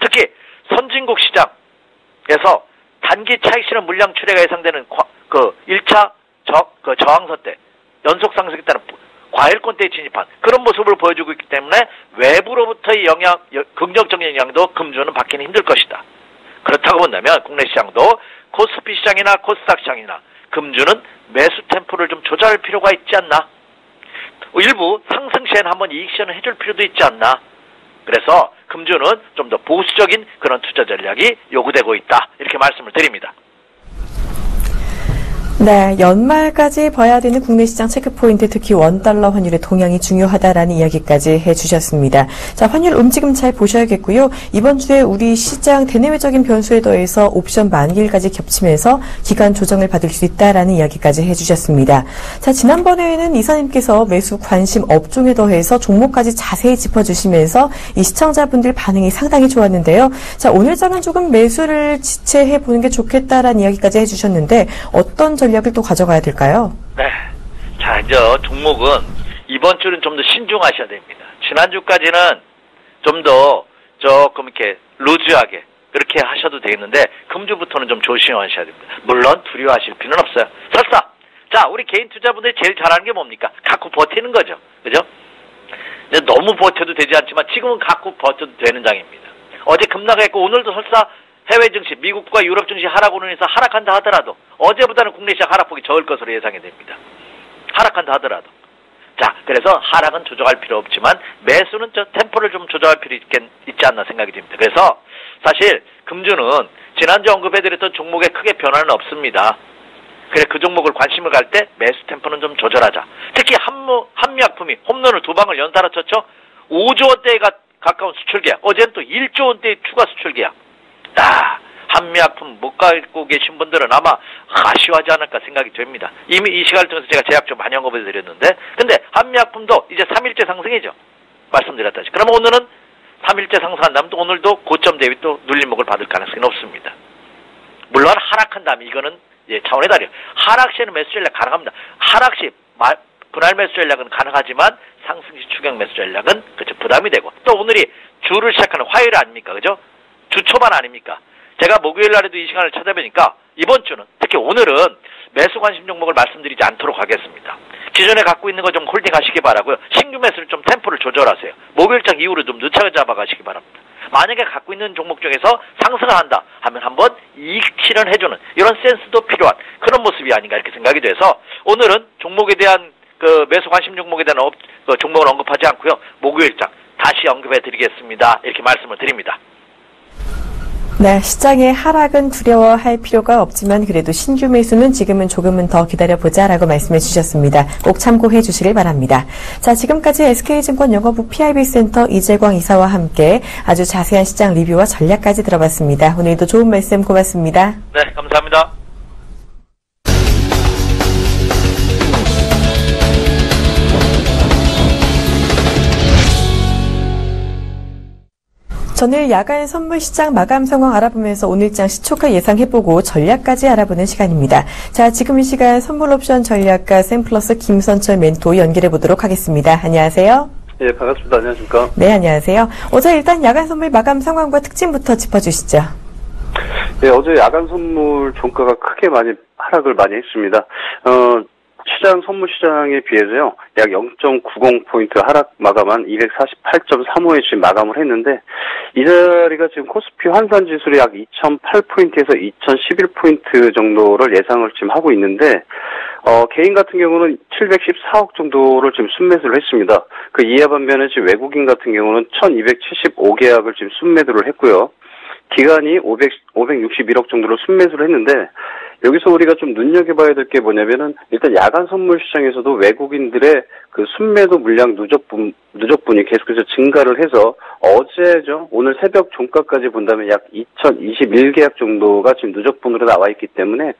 특히 선진국 시장에서 단기 차익 실현 물량 출회가 예상되는 그 1차 저, 그 저항선 때 연속 상승에 따른 과일권대에 진입한 그런 모습을 보여주고 있기 때문에 외부로부터의 영향, 긍정적인 영향도 금주는 받기는 힘들 것이다. 그렇다고 본다면 국내 시장도 코스피 시장이나 코스닥 시장이나 금주는 매수 템포를 좀 조절할 필요가 있지 않나? 일부 상승 시에는 한번 이익 시현을 해줄 필요도 있지 않나? 그래서 금주는 좀 더 보수적인 그런 투자 전략이 요구되고 있다. 이렇게 말씀을 드립니다. 네, 연말까지 봐야 되는 국내 시장 체크 포인트 특히 원달러 환율의 동향이 중요하다라는 이야기까지 해주셨습니다. 자, 환율 움직임 잘 보셔야겠고요. 이번 주에 우리 시장 대내외적인 변수에 더해서 옵션 만기일까지 겹치면서 기간 조정을 받을 수 있다라는 이야기까지 해주셨습니다. 자, 지난번에는 이사님께서 매수 관심 업종에 더해서 종목까지 자세히 짚어주시면서 이 시청자분들 반응이 상당히 좋았는데요. 자, 오늘 저는 조금 매수를 지체해 보는 게 좋겠다라는 이야기까지 해주셨는데 어떤 전략 전략을 또 가져가야 될까요? 네. 자, 이제 종목은 이번 주는 좀 더 신중하셔야 됩니다. 지난주까지는 좀 더 조금 이렇게 루즈하게 그렇게 하셔도 되겠는데 금주부터는 좀 조심하셔야 됩니다. 물론 두려워하실 필요는 없어요. 설사 자 우리 개인 투자분들이 제일 잘하는 게 뭡니까? 갖고 버티는 거죠. 그죠? 너무 버텨도 되지 않지만 지금은 갖고 버텨도 되는 장입니다. 어제 급락했고 오늘도 설사 해외 증시, 미국과 유럽 증시 하락으로 인해서 하락한다 하더라도 어제보다는 국내 시장 하락폭이 적을 것으로 예상이 됩니다. 하락한다 하더라도. 자, 그래서 하락은 조정할 필요 없지만 매수는 저 템포를 좀 조정할 필요 있겠, 있지 않나 생각이 듭니다. 그래서 사실 금주는 지난주 언급해드렸던 종목에 크게 변화는 없습니다. 그래 그 종목을 관심을 갈 때 매수 템포는 좀 조절하자. 특히 한무, 한 한미약품이 홈런을 두 방을 연달아 쳤죠. 5조 원대에 가까운 수출 계약. 어제는 또 1조 원대의 추가 수출 계약. 아, 한미약품 못 갖고 계신 분들은 아마 아쉬워하지 않을까 생각이 됩니다. 이미 이 시간을 통해서 제가 제약 좀 많이 언급해 드렸는데, 근데 한미약품도 이제 3일째 상승이죠. 말씀드렸다시. 그러면 오늘은 3일째 상승한다면 또 오늘도 고점 대비 또 눌림목을 받을 가능성이 높습니다. 물론 하락한다면 이거는 예, 차원의 달이에요. 하락 시에는 매수 전략 가능합니다. 하락 시 분할 매수 전략은 가능하지만 상승 시 추격 매수 전략은 그죠 부담이 되고 또 오늘이 주를 시작하는 화요일 아닙니까 그죠? 주 초반 아닙니까? 제가 목요일 날에도 이 시간을 찾아보니까 이번 주는 특히 오늘은 매수 관심 종목을 말씀드리지 않도록 하겠습니다. 기존에 갖고 있는 거 좀 holding 하시기 바라고요. 신규 매수를 좀 템포를 조절하세요. 목요일장 이후로 좀 늦춰 잡아가시기 바랍니다. 만약에 갖고 있는 종목 중에서 상승을 한다 하면 한번 이익 실현해주는 이런 센스도 필요한 그런 모습이 아닌가 이렇게 생각이 돼서 오늘은 종목에 대한 그 매수 관심 종목에 대한 업, 그 종목을 언급하지 않고요. 목요일장 다시 언급해 드리겠습니다. 이렇게 말씀을 드립니다. 네, 시장의 하락은 두려워할 필요가 없지만 그래도 신규 매수는 지금은 조금은 더 기다려보자라고 말씀해 주셨습니다. 꼭 참고해 주시길 바랍니다. 자, 지금까지 SK증권 영어부 PIB 센터 이재광 이사와 함께 아주 자세한 시장 리뷰와 전략까지 들어봤습니다. 오늘도 좋은 말씀 고맙습니다. 네, 감사합니다. 전일 야간 선물 시장 마감 상황 알아보면서 오늘장 시초가 예상해보고 전략까지 알아보는 시간입니다. 자, 지금 이 시간 선물 옵션 전략가 샘플러스 김선철 멘토 연결해 보도록 하겠습니다. 안녕하세요. 예, 반갑습니다. 안녕하십니까? 네, 안녕하세요. 어제 일단 야간 선물 마감 상황과 특징부터 짚어주시죠. 예, 어제 야간 선물 종가가 크게 많이 하락을 많이 했습니다. 어, 시장 선물 시장에 비해서요. 약 0.90 포인트 하락 마감한 248.35에 지금 마감을 했는데 이 자리가 지금 코스피 환산 지수를 약 2008 포인트에서 2011 포인트 정도를 예상을 지금 하고 있는데 어, 개인 같은 경우는 714억 정도를 지금 순매수를 했습니다. 그 이하 반면에 지금 외국인 같은 경우는 1275계약을 지금 순매도를 했고요. 기간이 500, 561억 정도로 순매수를 했는데 여기서 우리가 좀 눈여겨봐야 될 게 뭐냐면은 일단 야간 선물 시장에서도 외국인들의 그 순매도 물량 누적분 누적분이 계속해서 증가를 해서 어제죠 오늘 새벽 종가까지 본다면 약 2021계약 정도가 지금 누적분으로 나와 있기 때문에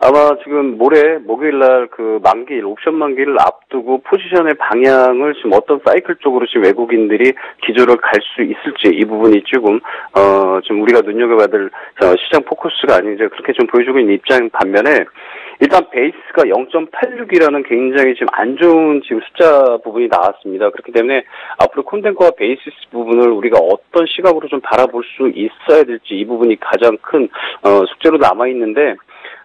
아마 지금 모레 목요일 날 그 만기일 옵션 만기를 앞두고 포지션의 방향을 지금 어떤 사이클 쪽으로 지금 외국인들이 기조를 갈 수 있을지 이 부분이 조금 어 지금 우리가 눈여겨봐야 될 어, 시장 포커스가 아닌 이제 그렇게 좀 보여주고 있는 입장 반면에 일단 베이스가 0.86이라는 굉장히 지금 안 좋은 지금 숫자 부분이 나왔습니다. 그렇기 때문에 앞으로 콘텐츠와 베이시스 부분을 우리가 어떤 시각으로 좀 바라볼 수 있어야 될지 이 부분이 가장 큰 어, 숙제로 남아 있는데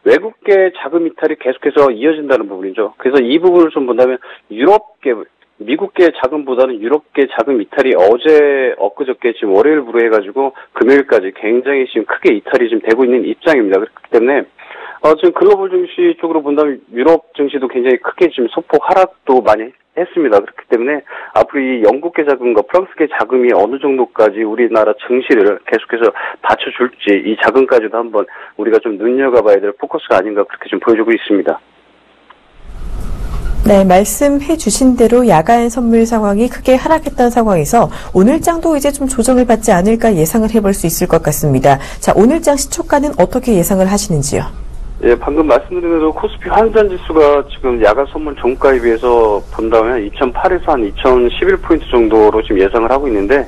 외국계 자금 이탈이 계속해서 이어진다는 부분이죠. 그래서 이 부분을 좀 본다면 유럽계 미국계 자금보다는 유럽계 자금 이탈이 어제 엊그저께 지금 월요일부로 해가지고 금요일까지 굉장히 지금 크게 이탈이 지금 되고 있는 입장입니다. 그렇기 때문에 어, 지금 글로벌 증시 쪽으로 본다면 유럽 증시도 굉장히 크게 지금 소폭 하락도 많이 했습니다. 그렇기 때문에 앞으로 이 영국계 자금과 프랑스계 자금이 어느 정도까지 우리나라 증시를 계속해서 받쳐줄지 이 자금까지도 한번 우리가 좀 눈여겨봐야 될 포커스가 아닌가 그렇게 좀 보여주고 있습니다. 네, 말씀해 주신 대로 야간 선물 상황이 크게 하락했던 상황에서 오늘장도 이제 좀 조정을 받지 않을까 예상을 해볼 수 있을 것 같습니다. 자, 오늘장 시초가는 어떻게 예상을 하시는지요? 예, 방금 말씀드린 대로 코스피 환산 지수가 지금 야간 선물 종가에 비해서 본다면 2008에서 한 2011포인트 정도로 지금 예상을 하고 있는데,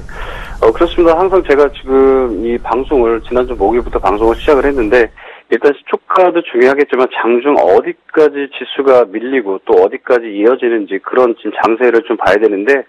어, 그렇습니다. 항상 제가 지금 이 방송을 지난주 목요일부터 방송을 시작을 했는데, 일단 시초가도 중요하겠지만 장중 어디까지 지수가 밀리고 또 어디까지 이어지는지 그런 지금 장세를 좀 봐야 되는데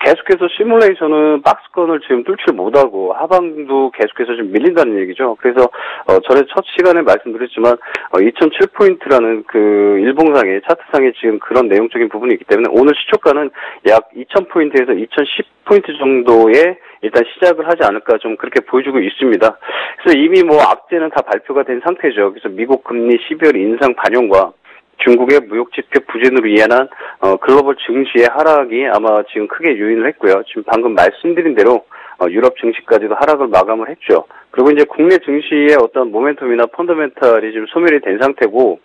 계속해서 시뮬레이션은 박스권을 지금 뚫지 못하고 하방도 계속해서 좀 밀린다는 얘기죠. 그래서 어 전에 첫 시간에 말씀드렸지만 어 2007포인트라는 그 일봉상의 차트상에 지금 그런 내용적인 부분이 있기 때문에 오늘 시초가는 약 2000포인트에서 2010포인트 정도의 일단 시작을 하지 않을까 좀 그렇게 보여주고 있습니다. 그래서 이미 뭐 악재는 다 발표가 된 상태죠. 그래서 미국 금리 12월 인상 반영과 중국의 무역 지표 부진으로 어, 글로벌 증시의 하락이 아마 지금 크게 요인을 했고요. 지금 방금 말씀드린 대로 어, 유럽 증시까지도 하락을 마감을 했죠. 그리고 이제 국내 증시의 어떤 모멘텀이나 펀더멘탈이 좀 소멸이 된 상태고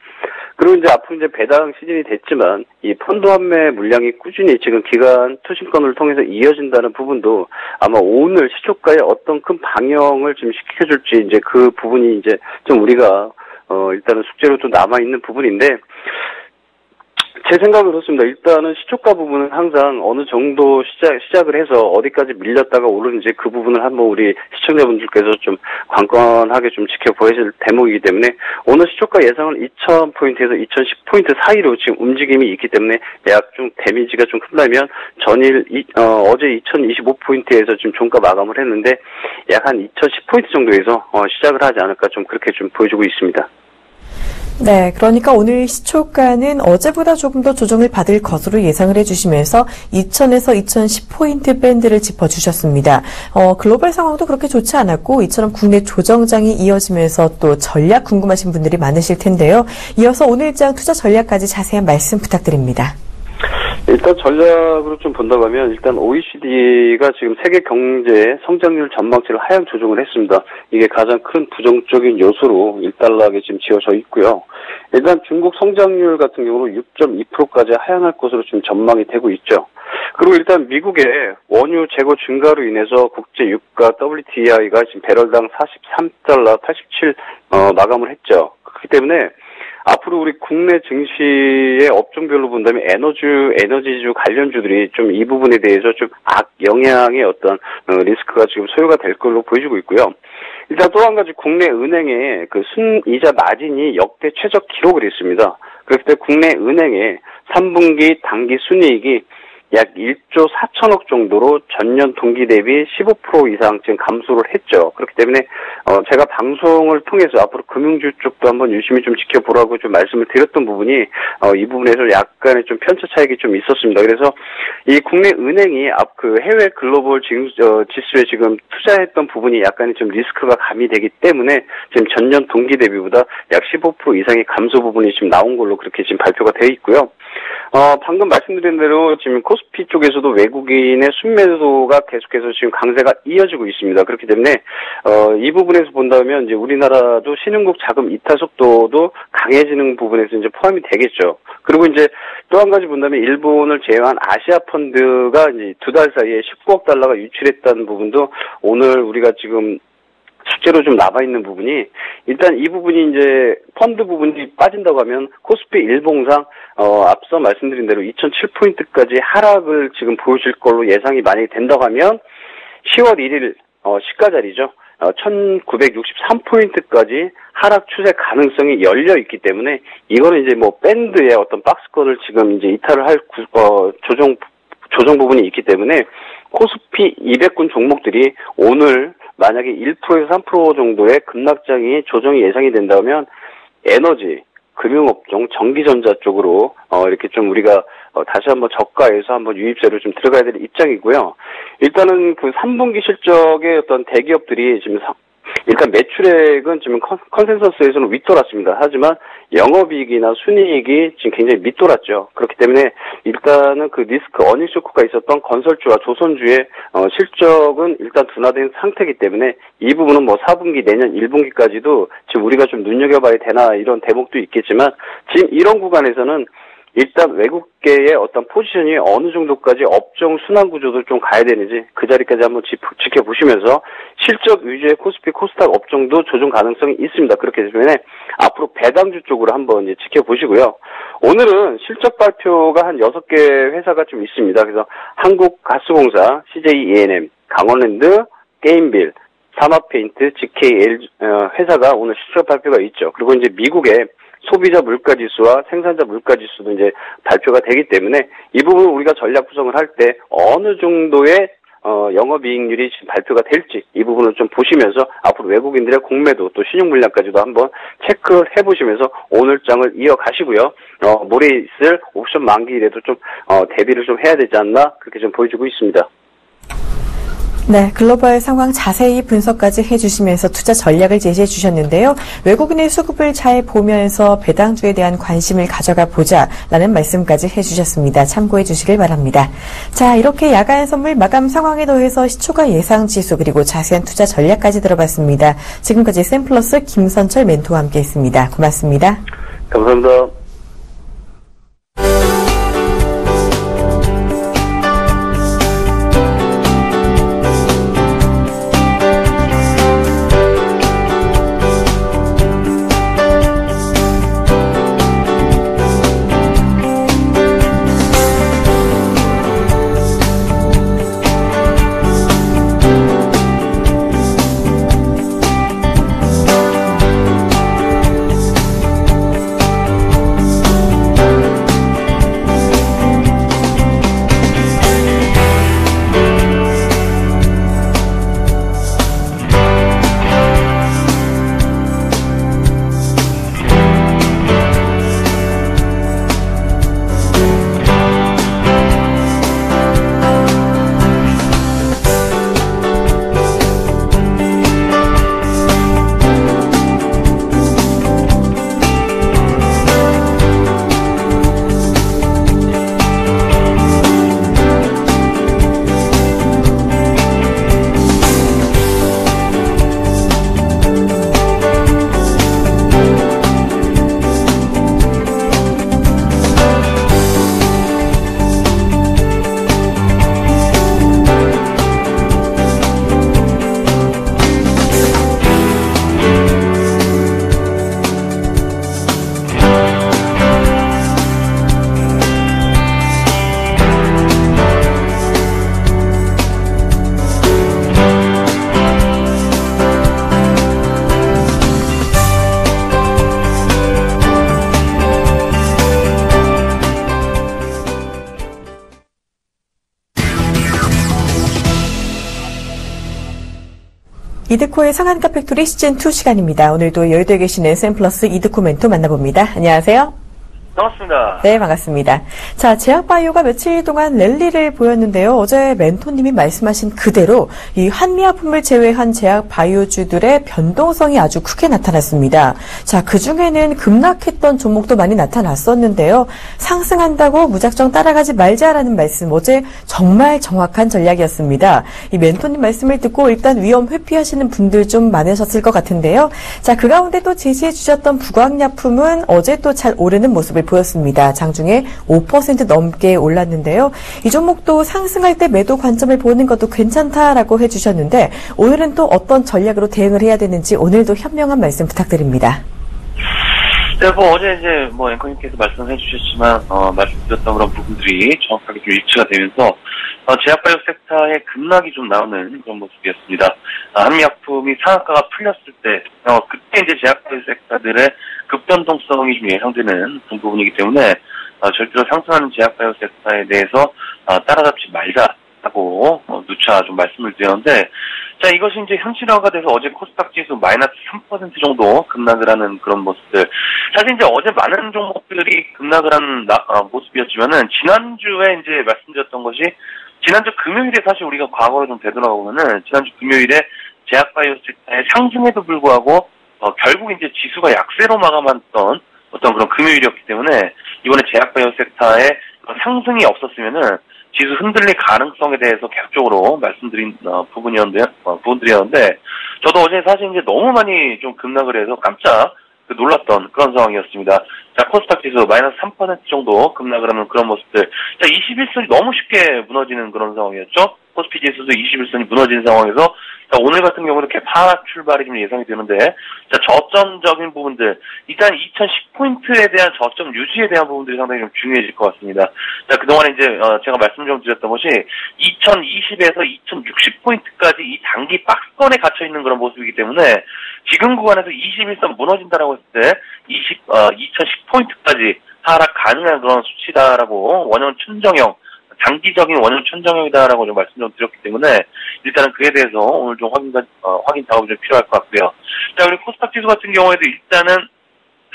그리고 이제 앞으로 이제 배당 시즌이 됐지만 이 펀드 환매 물량이 꾸준히 지금 기간 투신권을 통해서 이어진다는 부분도 아마 오늘 시초가에 어떤 큰 방영을 좀 시켜줄지 이제 그 부분이 이제 좀 우리가 어 일단은 숙제로 좀 남아 있는 부분인데 제 생각은 그렇습니다. 일단은 시초가 부분은 항상 어느 정도 시작, 시작을 해서 어디까지 밀렸다가 오르는지 그 부분을 한번 우리 시청자분들께서 좀 관건하게 좀 지켜보실 대목이기 때문에 오늘 시초가 예상은 2000포인트에서 2010포인트 사이로 지금 움직임이 있기 때문에 약 좀 데미지가 좀 큰다면 전일, 이, 어, 어제 2025포인트에서 지금 종가 마감을 했는데 약 한 2010포인트 정도에서 어, 시작을 하지 않을까 좀 그렇게 좀 보여주고 있습니다. 네, 그러니까 오늘 시초가는 어제보다 조금 더 조정을 받을 것으로 예상을 해주시면서 2000에서 2010포인트 밴드를 짚어주셨습니다. 어, 글로벌 상황도 그렇게 좋지 않았고 이처럼 국내 조정장이 이어지면서 또 전략 궁금하신 분들이 많으실 텐데요. 이어서 오늘 장 투자 전략까지 자세한 말씀 부탁드립니다. 일단 전략으로 좀 본다고 하면 일단 OECD가 지금 세계 경제 성장률 전망치를 하향 조정을 했습니다. 이게 가장 큰 부정적인 요소로 1달러하게 지금 지어져 있고요. 일단 중국 성장률 같은 경우는 6.2%까지 하향할 것으로 지금 전망이 되고 있죠. 그리고 일단 미국의 원유 재고 증가로 인해서 국제 유가 WTI가 지금 배럴당 43달러 87 어, 마감을 했죠. 그렇기 때문에 앞으로 우리 국내 증시의 업종별로 본다면 에너지, 에너지주 관련주들이 좀 이 부분에 대해서 좀 악 영향의 어떤 어, 리스크가 지금 소요가 될 걸로 보여지고 있고요. 일단 또 한 가지 국내 은행의 그 순이자 마진이 역대 최저 기록을 했습니다. 그렇기 때문에 국내 은행의 3분기 당기 순이익이 약 1조 4천억 정도로 전년 동기 대비 15% 이상 지금 감소를 했죠. 그렇기 때문에 어 제가 방송을 통해서 앞으로 금융주 쪽도 한번 유심히 좀 지켜보라고 좀 말씀을 드렸던 부분이 어 이 부분에서 약간의 좀 편차 차익이 좀 있었습니다. 그래서 이 국내 은행이 앞 그 해외 글로벌 어, 지수에 지금 투자했던 부분이 약간의 좀 리스크가 가미되기 때문에 지금 전년 동기 대비보다 약 15% 이상의 감소 부분이 지금 나온 걸로 그렇게 지금 발표가 되어 있고요. 어, 방금 말씀드린 대로 지금 코 스피 쪽에서도 외국인의 순매도가 계속해서 지금 강세가 이어지고 있습니다. 그렇기 때문에 어, 이 부분에서 본다면 이제 우리나라도 신흥국 자금 이탈 속도도 강해지는 부분에서 이제 포함이 되겠죠. 그리고 이제 또 한 가지 본다면 일본을 제외한 아시아 펀드가 이제 두 달 사이에 19억 달러가 유출했다는 부분도 오늘 우리가 지금 숙제로 좀 남아 있는 부분이 일단 이 부분이 이제 펀드 부분이 빠진다고 하면 코스피 일봉상 어 앞서 말씀드린 대로 2007포인트까지 하락을 지금 보여줄 걸로 예상이 많이 된다고 하면 10월 1일 어 시가 자리죠. 어, 1963포인트까지 하락 추세 가능성이 열려 있기 때문에 이거는 이제 뭐 밴드의 어떤 박스권을 지금 이제 이탈을 할 구, 어, 조정 조정 부분이 있기 때문에 코스피 200군 종목들이 오늘 만약에 1%에서 3% 정도의 급락장이 조정이 예상이 된다면 에너지, 금융업종, 전기전자 쪽으로 어 이렇게 좀 우리가 어 다시 한번 저가에서 한번 유입세로 좀 들어가야 될 입장이고요. 일단은 그 3분기 실적의 어떤 대기업들이 지금 일단 매출액은 지금 컨센서스에서는 윗돌았습니다. 하지만 영업이익이나 순이익이 지금 굉장히 밑돌았죠. 그렇기 때문에 일단은 그 리스크 어닝 쇼크가 있었던 건설주와 조선주의 어, 실적은 일단 둔화된 상태이기 때문에 이 부분은 뭐 4분기 내년 1분기까지도 지금 우리가 좀 눈여겨봐야 되나 이런 대목도 있겠지만 지금 이런 구간에서는 일단 외국계의 어떤 포지션이 어느 정도까지 업종 순환 구조를 좀 가야 되는지 그 자리까지 한번 지켜보시면서 실적 위주의 코스피 코스닥 업종도 조정 가능성이 있습니다. 그렇기 때문에 앞으로 배당주 쪽으로 한번 이제 지켜보시고요. 오늘은 실적 발표가 한 6개 회사가 좀 있습니다. 그래서 한국가스공사, CJ ENM, 강원랜드, 게임빌, 산업페인트, GKL 어, 회사가 오늘 실적 발표가 있죠. 그리고 이제 미국의 소비자 물가 지수와 생산자 물가 지수도 이제 발표가 되기 때문에 이 부분 우리가 전략 구성을 할 때 어느 정도의 어, 영업이익률이 발표가 될지 이 부분을 좀 보시면서 앞으로 외국인들의 공매도 또 신용 물량까지도 한번 체크해 보시면서 오늘 장을 이어가시고요. 어, 모레 있을 옵션 만기일에도 좀 어, 대비를 좀 해야 되지 않나 그렇게 좀 보여주고 있습니다. 네, 글로벌 상황 자세히 분석까지 해주시면서 투자 전략을 제시해 주셨는데요. 외국인의 수급을 잘 보면서 배당주에 대한 관심을 가져가 보자라는 말씀까지 해주셨습니다. 참고해 주시길 바랍니다. 자, 이렇게 야간 선물 마감 상황에 더해서 시초가 예상 지수 그리고 자세한 투자 전략까지 들어봤습니다. 지금까지 샘플러스 김선철 멘토와 함께했습니다. 고맙습니다. 감사합니다. 이드코의 상한가 factory 시즌2 시간입니다. 오늘도 여의도에 계시는 샘플러스 이드코 멘토 만나봅니다. 안녕하세요. 반갑습니다. 네, 반갑습니다. 자, 제약바이오가 며칠 동안 랠리를 보였는데요. 어제 멘토님이 말씀하신 그대로 이 한미약품을 제외한 제약바이오주들의 변동성이 아주 크게 나타났습니다. 자, 그 중에는 급락했던 종목도 많이 나타났었는데요. 상승한다고 무작정 따라가지 말자라는 말씀, 어제 정말 정확한 전략이었습니다. 이 멘토님 말씀을 듣고 일단 위험 회피하시는 분들 좀 많으셨을 것 같은데요. 자, 그 가운데 또 제시해 주셨던 부광약품은 어제 또 잘 오르는 모습을 보였습니다. 장중에 5% 넘게 올랐는데요. 이 종목도 상승할 때 매도 관점을 보는 것도 괜찮다라고 해주셨는데 오늘은 또 어떤 전략으로 대응을 해야 되는지 오늘도 현명한 말씀 부탁드립니다. 네, 뭐 어제 이제 뭐 앵커님께서 말씀해 주셨지만 어, 말씀드렸던 그런 부분들이 정확하게 좀 일치가 되면서 어, 제약바이오 섹터의 급락이 좀 나오는 그런 모습이었습니다. 아, 한미약품이 상한가가 풀렸을 때 어, 그때 이제 제약바이오 섹터들의 급변동성이 좀 예상되는 그런 부분이기 때문에 어, 절대로 상승하는 제약바이오 섹터에 대해서 어, 따라잡지 말자라고 어, 누차 좀 말씀을 드렸는데 자 이것이 이제 현실화가 돼서 어제 코스닥 지수 마이너스 3% 정도 급락을 하는 그런 모습들. 사실 이제 어제 많은 종목들이 급락을 하는 나, 어, 모습이었지만은 지난주에 이제 말씀드렸던 것이 지난주 금요일에 사실 우리가 과거로 좀 되돌아보면은 지난주 금요일에 제약바이오 섹터의 상승에도 불구하고 어, 결국 이제 지수가 약세로 마감했던 어떤 그런 금요일이었기 때문에 이번에 제약바이오 섹터의 상승이 없었으면은 지수 흔들릴 가능성에 대해서 계속적으로 말씀드린 어, 부분이었는데 어, 부분들이었는데 저도 어제 사실 이제 너무 많이 좀 급락을 해서 깜짝 그 놀랐던 그런 상황이었습니다. 자 코스닥 지수 마이너스 3% 정도 급락을 하는 그런 모습들. 자 21선이 너무 쉽게 무너지는 그런 상황이었죠. 코스피 지수도 21선이 무너진 상황에서 자, 오늘 같은 경우는 개파 출발이 좀 예상이 되는데, 자, 저점적인 부분들, 일단 2010포인트에 대한 저점 유지에 대한 부분들이 상당히 좀 중요해질 것 같습니다. 자, 그동안에 이제, 어, 제가 말씀 좀 드렸던 것이, 2020에서 2060포인트까지 이 단기 박스권에 갇혀있는 그런 모습이기 때문에, 지금 구간에서 21선 무너진다라고 했을 때, 20, 어, 2010포인트까지 하락 가능한 그런 수치다라고 원형 천정형, 장기적인 원형 천정형이다라고 좀 말씀 좀 드렸기 때문에 일단은 그에 대해서 오늘 좀 확인 어, 확인 작업이 좀 필요할 것 같고요. 자 그리고 코스닥 지수 같은 경우에도 일단은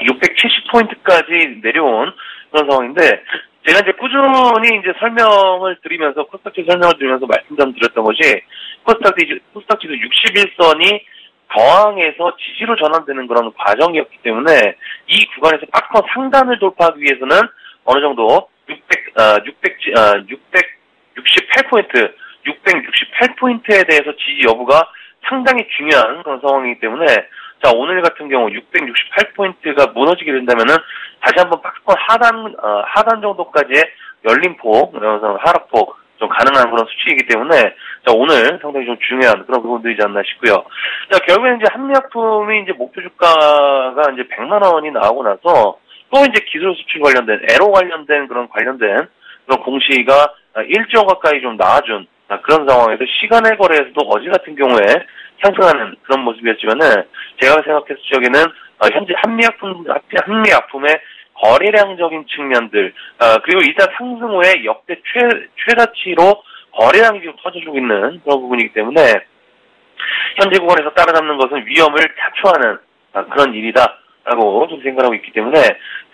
670포인트까지 내려온 그런 상황인데 제가 이제 꾸준히 이제 설명을 드리면서 코스닥 지수 설명을 드리면서 말씀 좀 드렸던 것이 코스닥 지수, 코스닥 지수 61선이 저항에서 지지로 전환되는 그런 과정이었기 때문에 이 구간에서 박스권 상단을 돌파하기 위해서는 어느 정도 600, 어, 600, 어, 668포인트, 668포인트에 대해서 지지 여부가 상당히 중요한 그런 상황이기 때문에 자 오늘 같은 경우 668포인트가 무너지게 된다면은 다시 한번 박스권 하단 어, 하단 정도까지의 열림폭, 그래서 하락폭 좀 가능한 그런 수치이기 때문에 자 오늘 상당히 좀 중요한 그런 부분들이지 않나 싶고요. 자 결국에는 이제 한미약품이 이제 목표 주가가 이제 100만 원이 나오고 나서 또 이제 기술 수출 관련된 에로 관련된 그런 관련된 그런 공시가 1조 가까이 좀 나와준 그런 상황에서 시간의 거래에서도 어제 같은 경우에 상승하는 그런 모습이었지만은 제가 생각했을 적에는 어, 현재 한미약품 한미약품의 거래량적인 측면들 어, 그리고 일단 상승 후에 역대 최 최다치로 거래량이 지금 터져주고 있는 그런 부분이기 때문에 현재 구간에서 따라잡는 것은 위험을 자초하는 어, 그런 일이다 라고 좀 생각하고 있기 때문에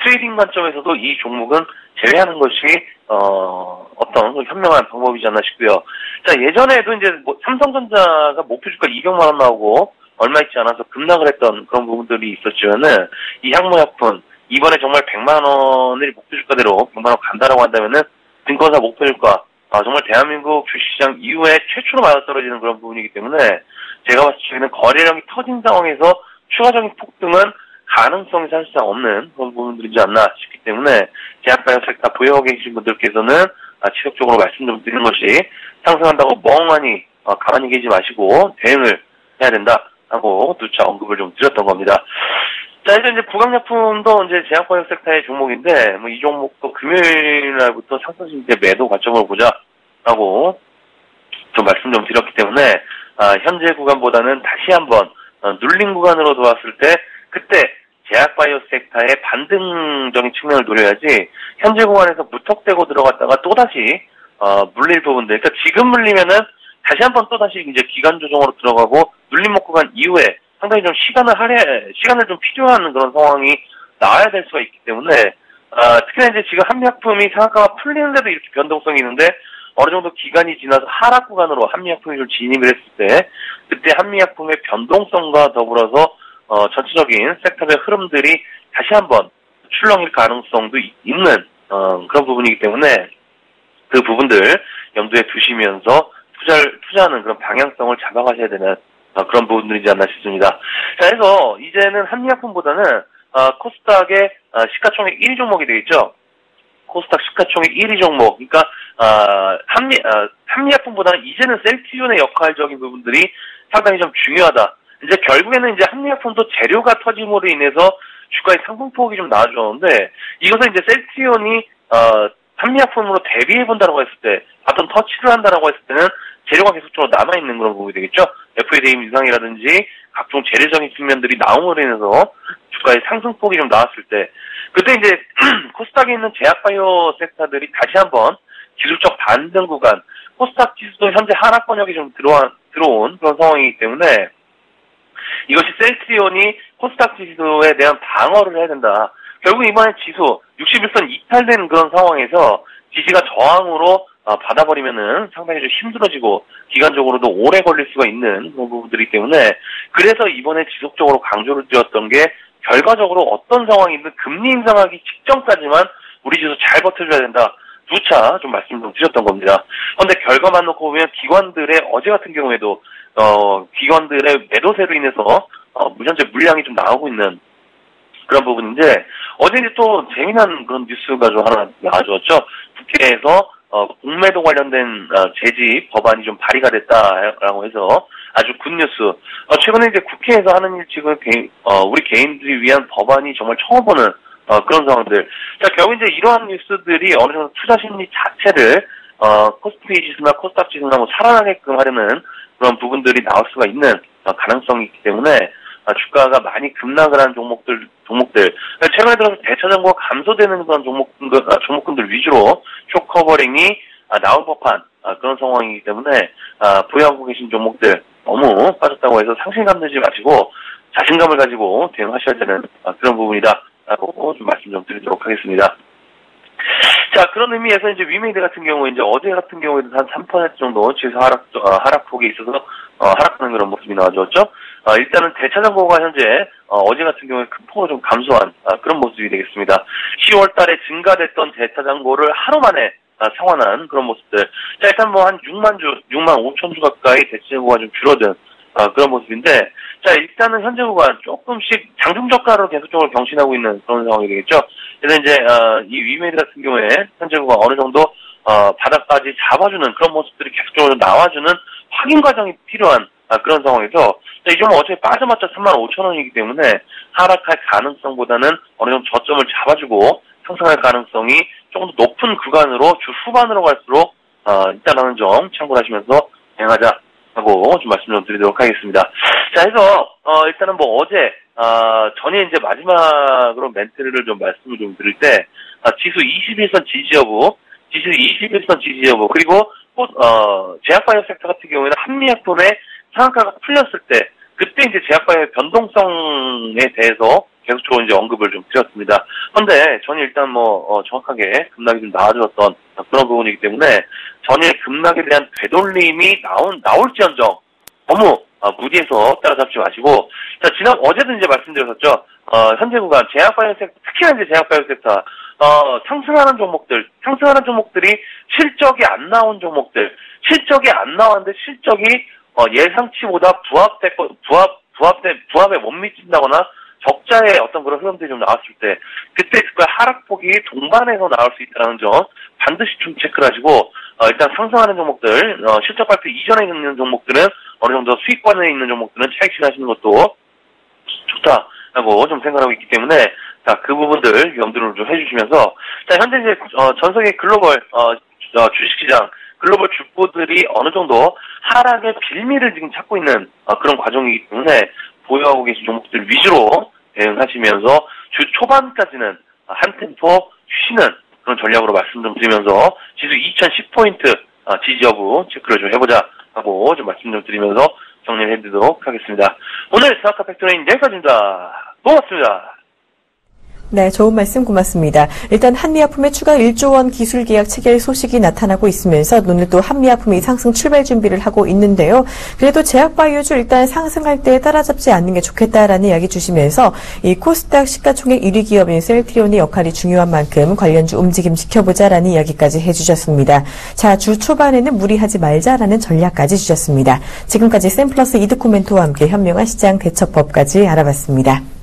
trading 관점에서도 이 종목은 제외하는 것이 어, 어떤 현명한 방법이지 않나 싶고요. 자, 예전에도 이제 뭐 삼성전자가 목표 주가 200만 원 나오고 얼마 있지 않아서 급락을 했던 그런 부분들이 있었지만은 이 한미약품 이번에 정말 100만 원을 목표 주가대로 100만 원 간다라고 한다면은 증권사 목표 주가 아, 정말 대한민국 주식시장 이후에 최초로 맞아 떨어지는 그런 부분이기 때문에 제가 봤을 때는 거래량이 터진 상황에서 추가적인 폭등은 가능성이 사실상 없는 그런 부분들이지 않나 싶기 때문에 제약바이오 섹터 보유하고 계신 분들께서는 아, 지속적으로 말씀 좀 드리는 것이 상승한다고 멍하니 어, 가만히 계지 마시고 대응을 해야 된다라고 누차 언급을 좀 드렸던 겁니다. 자, 이제 이제 부강약품도 이제 제약바이오 섹터의 종목인데 뭐 이 종목도 금요일 날부터 상승 시 매도 관점으로 보자 라고 좀 말씀 좀 드렸기 때문에 아, 현재 구간보다는 다시 한번 어, 눌린 구간으로 도왔을 때 그때 제약바이오 섹터의 반등적인 측면을 노려야지 현재 구간에서 무턱대고 들어갔다가 또다시 어, 물릴 부분들. 그러니까 지금 물리면은 다시 한번 또다시 이제 기간 조정으로 들어가고 눌림 먹고 간 이후에 상당히 좀 시간을 할애 시간을 좀 필요한 그런 상황이 나와야 될 수가 있기 때문에 어, 특히나 이제 지금 한미약품이 상한가가 풀리는데도 이렇게 변동성이 있는데 어느 정도 기간이 지나서 하락 구간으로 한미약품이 좀 진입을 했을 때 그때 한미약품의 변동성과 더불어서 어, 전체적인 섹터의 흐름들이 다시 한번 출렁일 가능성도 있는 어, 그런 부분이기 때문에 그 부분들 염두에 두시면서 투자를 투자하는 그런 방향성을 잡아가셔야 되는 어, 그런 부분들이지 않나 싶습니다. 자, 그래서 이제는 한미약품보다는 어, 코스닥의 어, 시가총액 1위 종목이 되겠죠. 코스닥 시가총액 1위 종목. 그러니까 어, 한미 어, 한미약품보다는 이제는 셀티온의 역할적인 부분들이 상당히 좀 중요하다. 이제 결국에는 이제 한미약품도 재료가 터짐으로 인해서 주가의 상승폭이 좀 나아졌는데 이것은 이제 셀티온이 어, 한미약품으로 대비해 본다라고 했을 때 어떤 터치를 한다라고 했을 때는 재료가 계속적으로 남아 있는 그런 부분이 되겠죠. FAD 인상이라든지 각종 재료적인 측면들이 나옴으로 인해서 주가의 상승폭이 좀 나왔을 때 그때 이제 코스닥에 있는 제약바이오 섹터들이 다시 한번 기술적 반등 구간 코스닥 지수도 현재 하락 권역이 좀 들어와, 들어온 그런 상황이기 때문에 이것이 셀트리온이 코스닥 지수에 대한 방어를 해야 된다. 결국 이번에 지수 61선 이탈된 그런 상황에서 지지가 저항으로 어, 받아버리면은 상당히 좀 힘들어지고 기간적으로도 오래 걸릴 수가 있는 부분들이기 때문에 그래서 이번에 지속적으로 강조를 드렸던 게 결과적으로 어떤 상황이든 금리 인상하기 직전까지만 우리 지수 잘 버텨줘야 된다. 두 차 좀 말씀 좀 드렸던 겁니다. 그런데 결과만 놓고 보면 기관들의 어제 같은 경우에도 어, 기관들의 매도세로 인해서 어, 현재 물량이 좀 나오고 있는 그런 부분인데 어제 이제 또 재미난 그런 뉴스가 좀 하나 나와주었죠. 국회에서 어, 공매도 관련된 어, 제지 법안이 좀 발의가 됐다라고 해서 아주 굿뉴스. 어, 최근에 이제 국회에서 하는 일 지금 개인, 어, 우리 개인들이 위한 법안이 정말 처음 보는 어, 그런 상황들. 자, 결국 이제 이러한 뉴스들이 어느 정도 투자 심리 자체를 어, 코스피 지수나 코스닥 지수나 뭐 살아나게끔 하려는 그런 부분들이 나올 수가 있는 어, 가능성이 있기 때문에 어, 주가가 많이 급락을 한 종목들, 종목들. 최근에 들어서 잔고가 감소되는 그런 종목들, 아, 종목군들 위주로 short covering이 아, 나올 법한 아, 그런 상황이기 때문에 보유하고 계신 종목들 너무 빠졌다고 해서 상실감 들지 마시고 자신감을 가지고 대응하셔야 되는 그런 부분이다. 라고 좀 말씀 좀 드리도록 하겠습니다. 자, 그런 의미에서 이제 위메이드 같은 경우, 이제 어제 같은 경우에도 한 3% 정도 지수 하락, 어, 하락폭이 있어서, 어, 하락하는 그런 모습이 나와줬죠. 어, 일단은 대차잔고가 현재, 어, 어제 같은 경우에 큰 폭으로 좀 감소한, 어, 그런 모습이 되겠습니다. 10월 달에 증가됐던 대차잔고를 하루 만에, 아, 상환한 그런 모습들. 자, 일단 뭐 한 6만 주, 6만 5천 주 가까이 대차잔고가 좀 줄어든, 어, 그런 모습인데, 자, 일단은 현재 구간 조금씩 장중 저가로 계속적으로 경신하고 있는 그런 상황이 되겠죠. 그래서 이제, 어, 이 위메이드 같은 경우에 현재 구간 어느 정도, 어, 바닥까지 잡아주는 그런 모습들이 계속적으로 나와주는 확인 과정이 필요한 아, 그런 상황에서, 자, 이 종목 어차피 빠져봤자 3만 5천 원이기 때문에 하락할 가능성보다는 어느 정도 저점을 잡아주고 상승할 가능성이 조금 더 높은 구간으로 주 후반으로 갈수록, 어, 있다라는 점 참고하시면서 대응하자. 하고 좀 말씀 좀 드리도록 하겠습니다. 자, 해서 어, 일단은 뭐 어제 어, 전에 이제 마지막으로 멘트를 좀 말씀을 좀 드릴 때 아, 지수 21선 지지 여부, 지수 21선 지지 여부 그리고 어, 제약바이오 섹터 같은 경우에는 한미약품의 상한가가 풀렸을 때 그때 이제 제약바이오의 변동성에 대해서 계속적으로 이제 언급을 좀 드렸습니다. 그런데 저는 일단 뭐 어, 정확하게 급락이 좀 나아졌던 그런 부분이기 때문에 전일 급락에 대한 되돌림이 나온 나올지언정 너무 어, 무리해서 따라잡지 마시고 자 지난 어제도 이제 말씀드렸었죠. 어, 현재 구간 제약바이오 섹터 특히나 이제 제약바이오 섹터 어, 상승하는 종목들 상승하는 종목들이 실적이 안 나온 종목들 실적이 안 나왔는데 실적이 어, 예상치보다 부합돼 부합 부합돼 부합에 못 미친다거나 적자의 어떤 그런 흐름들이 좀 나왔을 때 그때 그 하락폭이 동반해서 나올 수 있다는 점 반드시 좀 체크를 하시고 어, 일단 상승하는 종목들 어, 실적 발표 이전에 있는 종목들은 어느 정도 수익권에 있는 종목들은 차익 실하시는 것도 좋다라고 좀 생각하고 있기 때문에 자 그 부분들 염두를 좀 해주시면서 자 현재 이제 어, 전 세계 글로벌 어, 어, 주식시장 글로벌 주포들이 어느 정도 하락의 빌미를 지금 찾고 있는 어, 그런 과정이기 때문에 보유하고 계신 종목들 위주로 대응하시면서 주 초반까지는 한 템포 쉬는 그런 전략으로 말씀 좀 드리면서 지수 2010포인트 어, 지지 여부 체크를 좀 해보자 하고 좀 말씀 좀 드리면서 정리를 해드리도록 하겠습니다. 오늘 스마트 팩토리는 여기까지입니다. 고맙습니다. 네, 좋은 말씀 고맙습니다. 일단 한미약품의 추가 1조 원 기술 계약 체결 소식이 나타나고 있으면서 오늘 또 한미약품이 상승 출발 준비를 하고 있는데요. 그래도 제약바이오주 일단 상승할 때 따라잡지 않는 게 좋겠다라는 이야기 주시면서 이 코스닥 시가총액 1위 기업인 셀트리온의 역할이 중요한 만큼 관련주 움직임 지켜보자라는 이야기까지 해주셨습니다. 자, 주 초반에는 무리하지 말자라는 전략까지 주셨습니다. 지금까지 샘플러스 이드 코멘토와 함께 현명한 시장 대처법까지 알아봤습니다.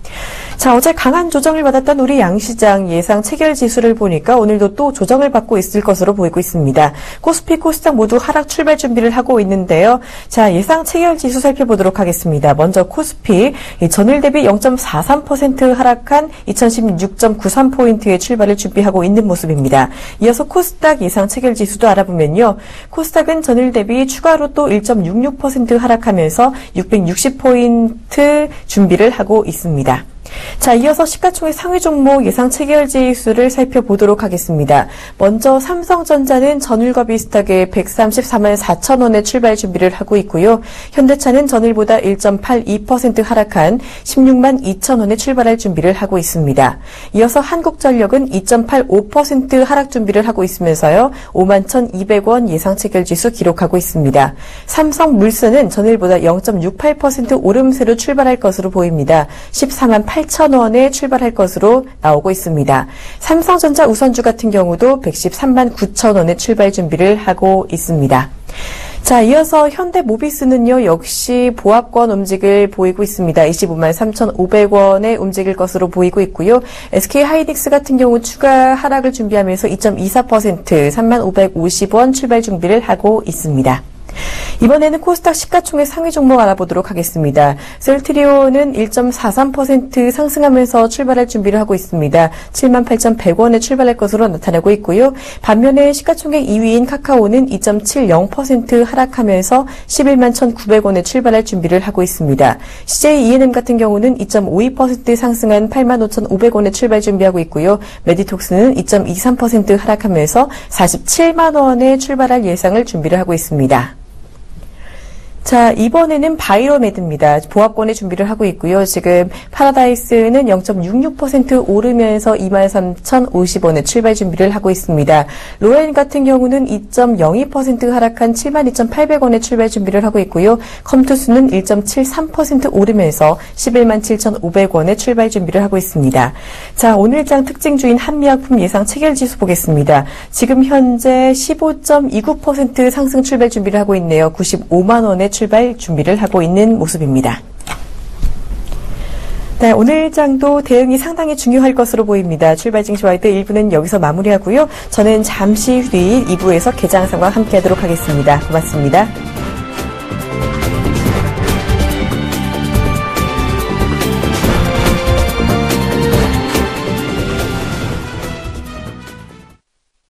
자, 어제 강한 조정을 받았던 우리 양시장 예상 체결 지수를 보니까 오늘도 또 조정을 받고 있을 것으로 보이고 있습니다. 코스피, 코스닥 모두 하락 출발 준비를 하고 있는데요. 자, 예상 체결 지수 살펴보도록 하겠습니다. 먼저 코스피 전일 대비 0.43% 하락한 2016.93포인트의 출발을 준비하고 있는 모습입니다. 이어서 코스닥 예상 체결 지수도 알아보면요. 코스닥은 전일 대비 추가로 또 1.66% 하락하면서 660포인트 준비를 하고 있습니다. 자, 이어서 시가총액 상위 종목 예상 체결 지수를 살펴보도록 하겠습니다. 먼저 삼성전자는 전일과 비슷하게 134만 4천 원의 출발 준비를 하고 있고요. 현대차는 전일보다 1.82% 하락한 16만 2천 원에 출발할 준비를 하고 있습니다. 이어서 한국전력은 2.85% 하락 준비를 하고 있으면서요. 5만 1,200원 예상 체결 지수 기록하고 있습니다. 삼성물산은 전일보다 0.68% 오름세로 출발할 것으로 보입니다. 14만 8 8,000원에 출발할 것으로 나오고 있습니다. 삼성전자 우선주 같은 경우도 113만 9천원에 출발 준비를 하고 있습니다. 자, 이어서 현대모비스는요, 역시 보합권 움직을 보이고 있습니다. 25만 3,500원에 움직일 것으로 보이고 있고요. SK 하이닉스 같은 경우 추가 하락을 준비하면서 2.24% 3만 550원 출발 준비를 하고 있습니다. 이번에는 코스닥 시가총액 상위 종목 알아보도록 하겠습니다. 셀트리온은 1.43% 상승하면서 출발할 준비를 하고 있습니다. 78,100원에 출발할 것으로 나타나고 있고요. 반면에 시가총액 2위인 카카오는 2.70% 하락하면서 11만 1,900원에 출발할 준비를 하고 있습니다. CJ ENM 같은 경우는 2.52% 상승한 8만 5,500원에 출발 준비하고 있고요. 메디톡스는 2.23% 하락하면서 47만 원에 출발할 예상을 준비를 하고 있습니다. 자, 이번에는 바이로메드입니다. 보합권에 준비를 하고 있고요. 지금 파라다이스는 0.66% 오르면서 23,050원에 출발 준비를 하고 있습니다. 로엔 같은 경우는 2.02% 하락한 72,800원에 출발 준비를 하고 있고요. 컴투스는 1.73% 오르면서 11만 7,500원에 출발 준비를 하고 있습니다. 자, 오늘장 특징주인 한미약품 예상 체결지수 보겠습니다. 지금 현재 15.29% 상승 출발 준비를 하고 있네요. 95만 원에 출발 준비를 하고 있는 모습입니다. 네, 오늘 장도 대응이 상당히 중요할 것으로 보입니다. 출발 증시 와이드 1부는 여기서 마무리하고요. 저는 잠시 뒤 2부에서 개장 상황 함께 하도록 하겠습니다. 고맙습니다.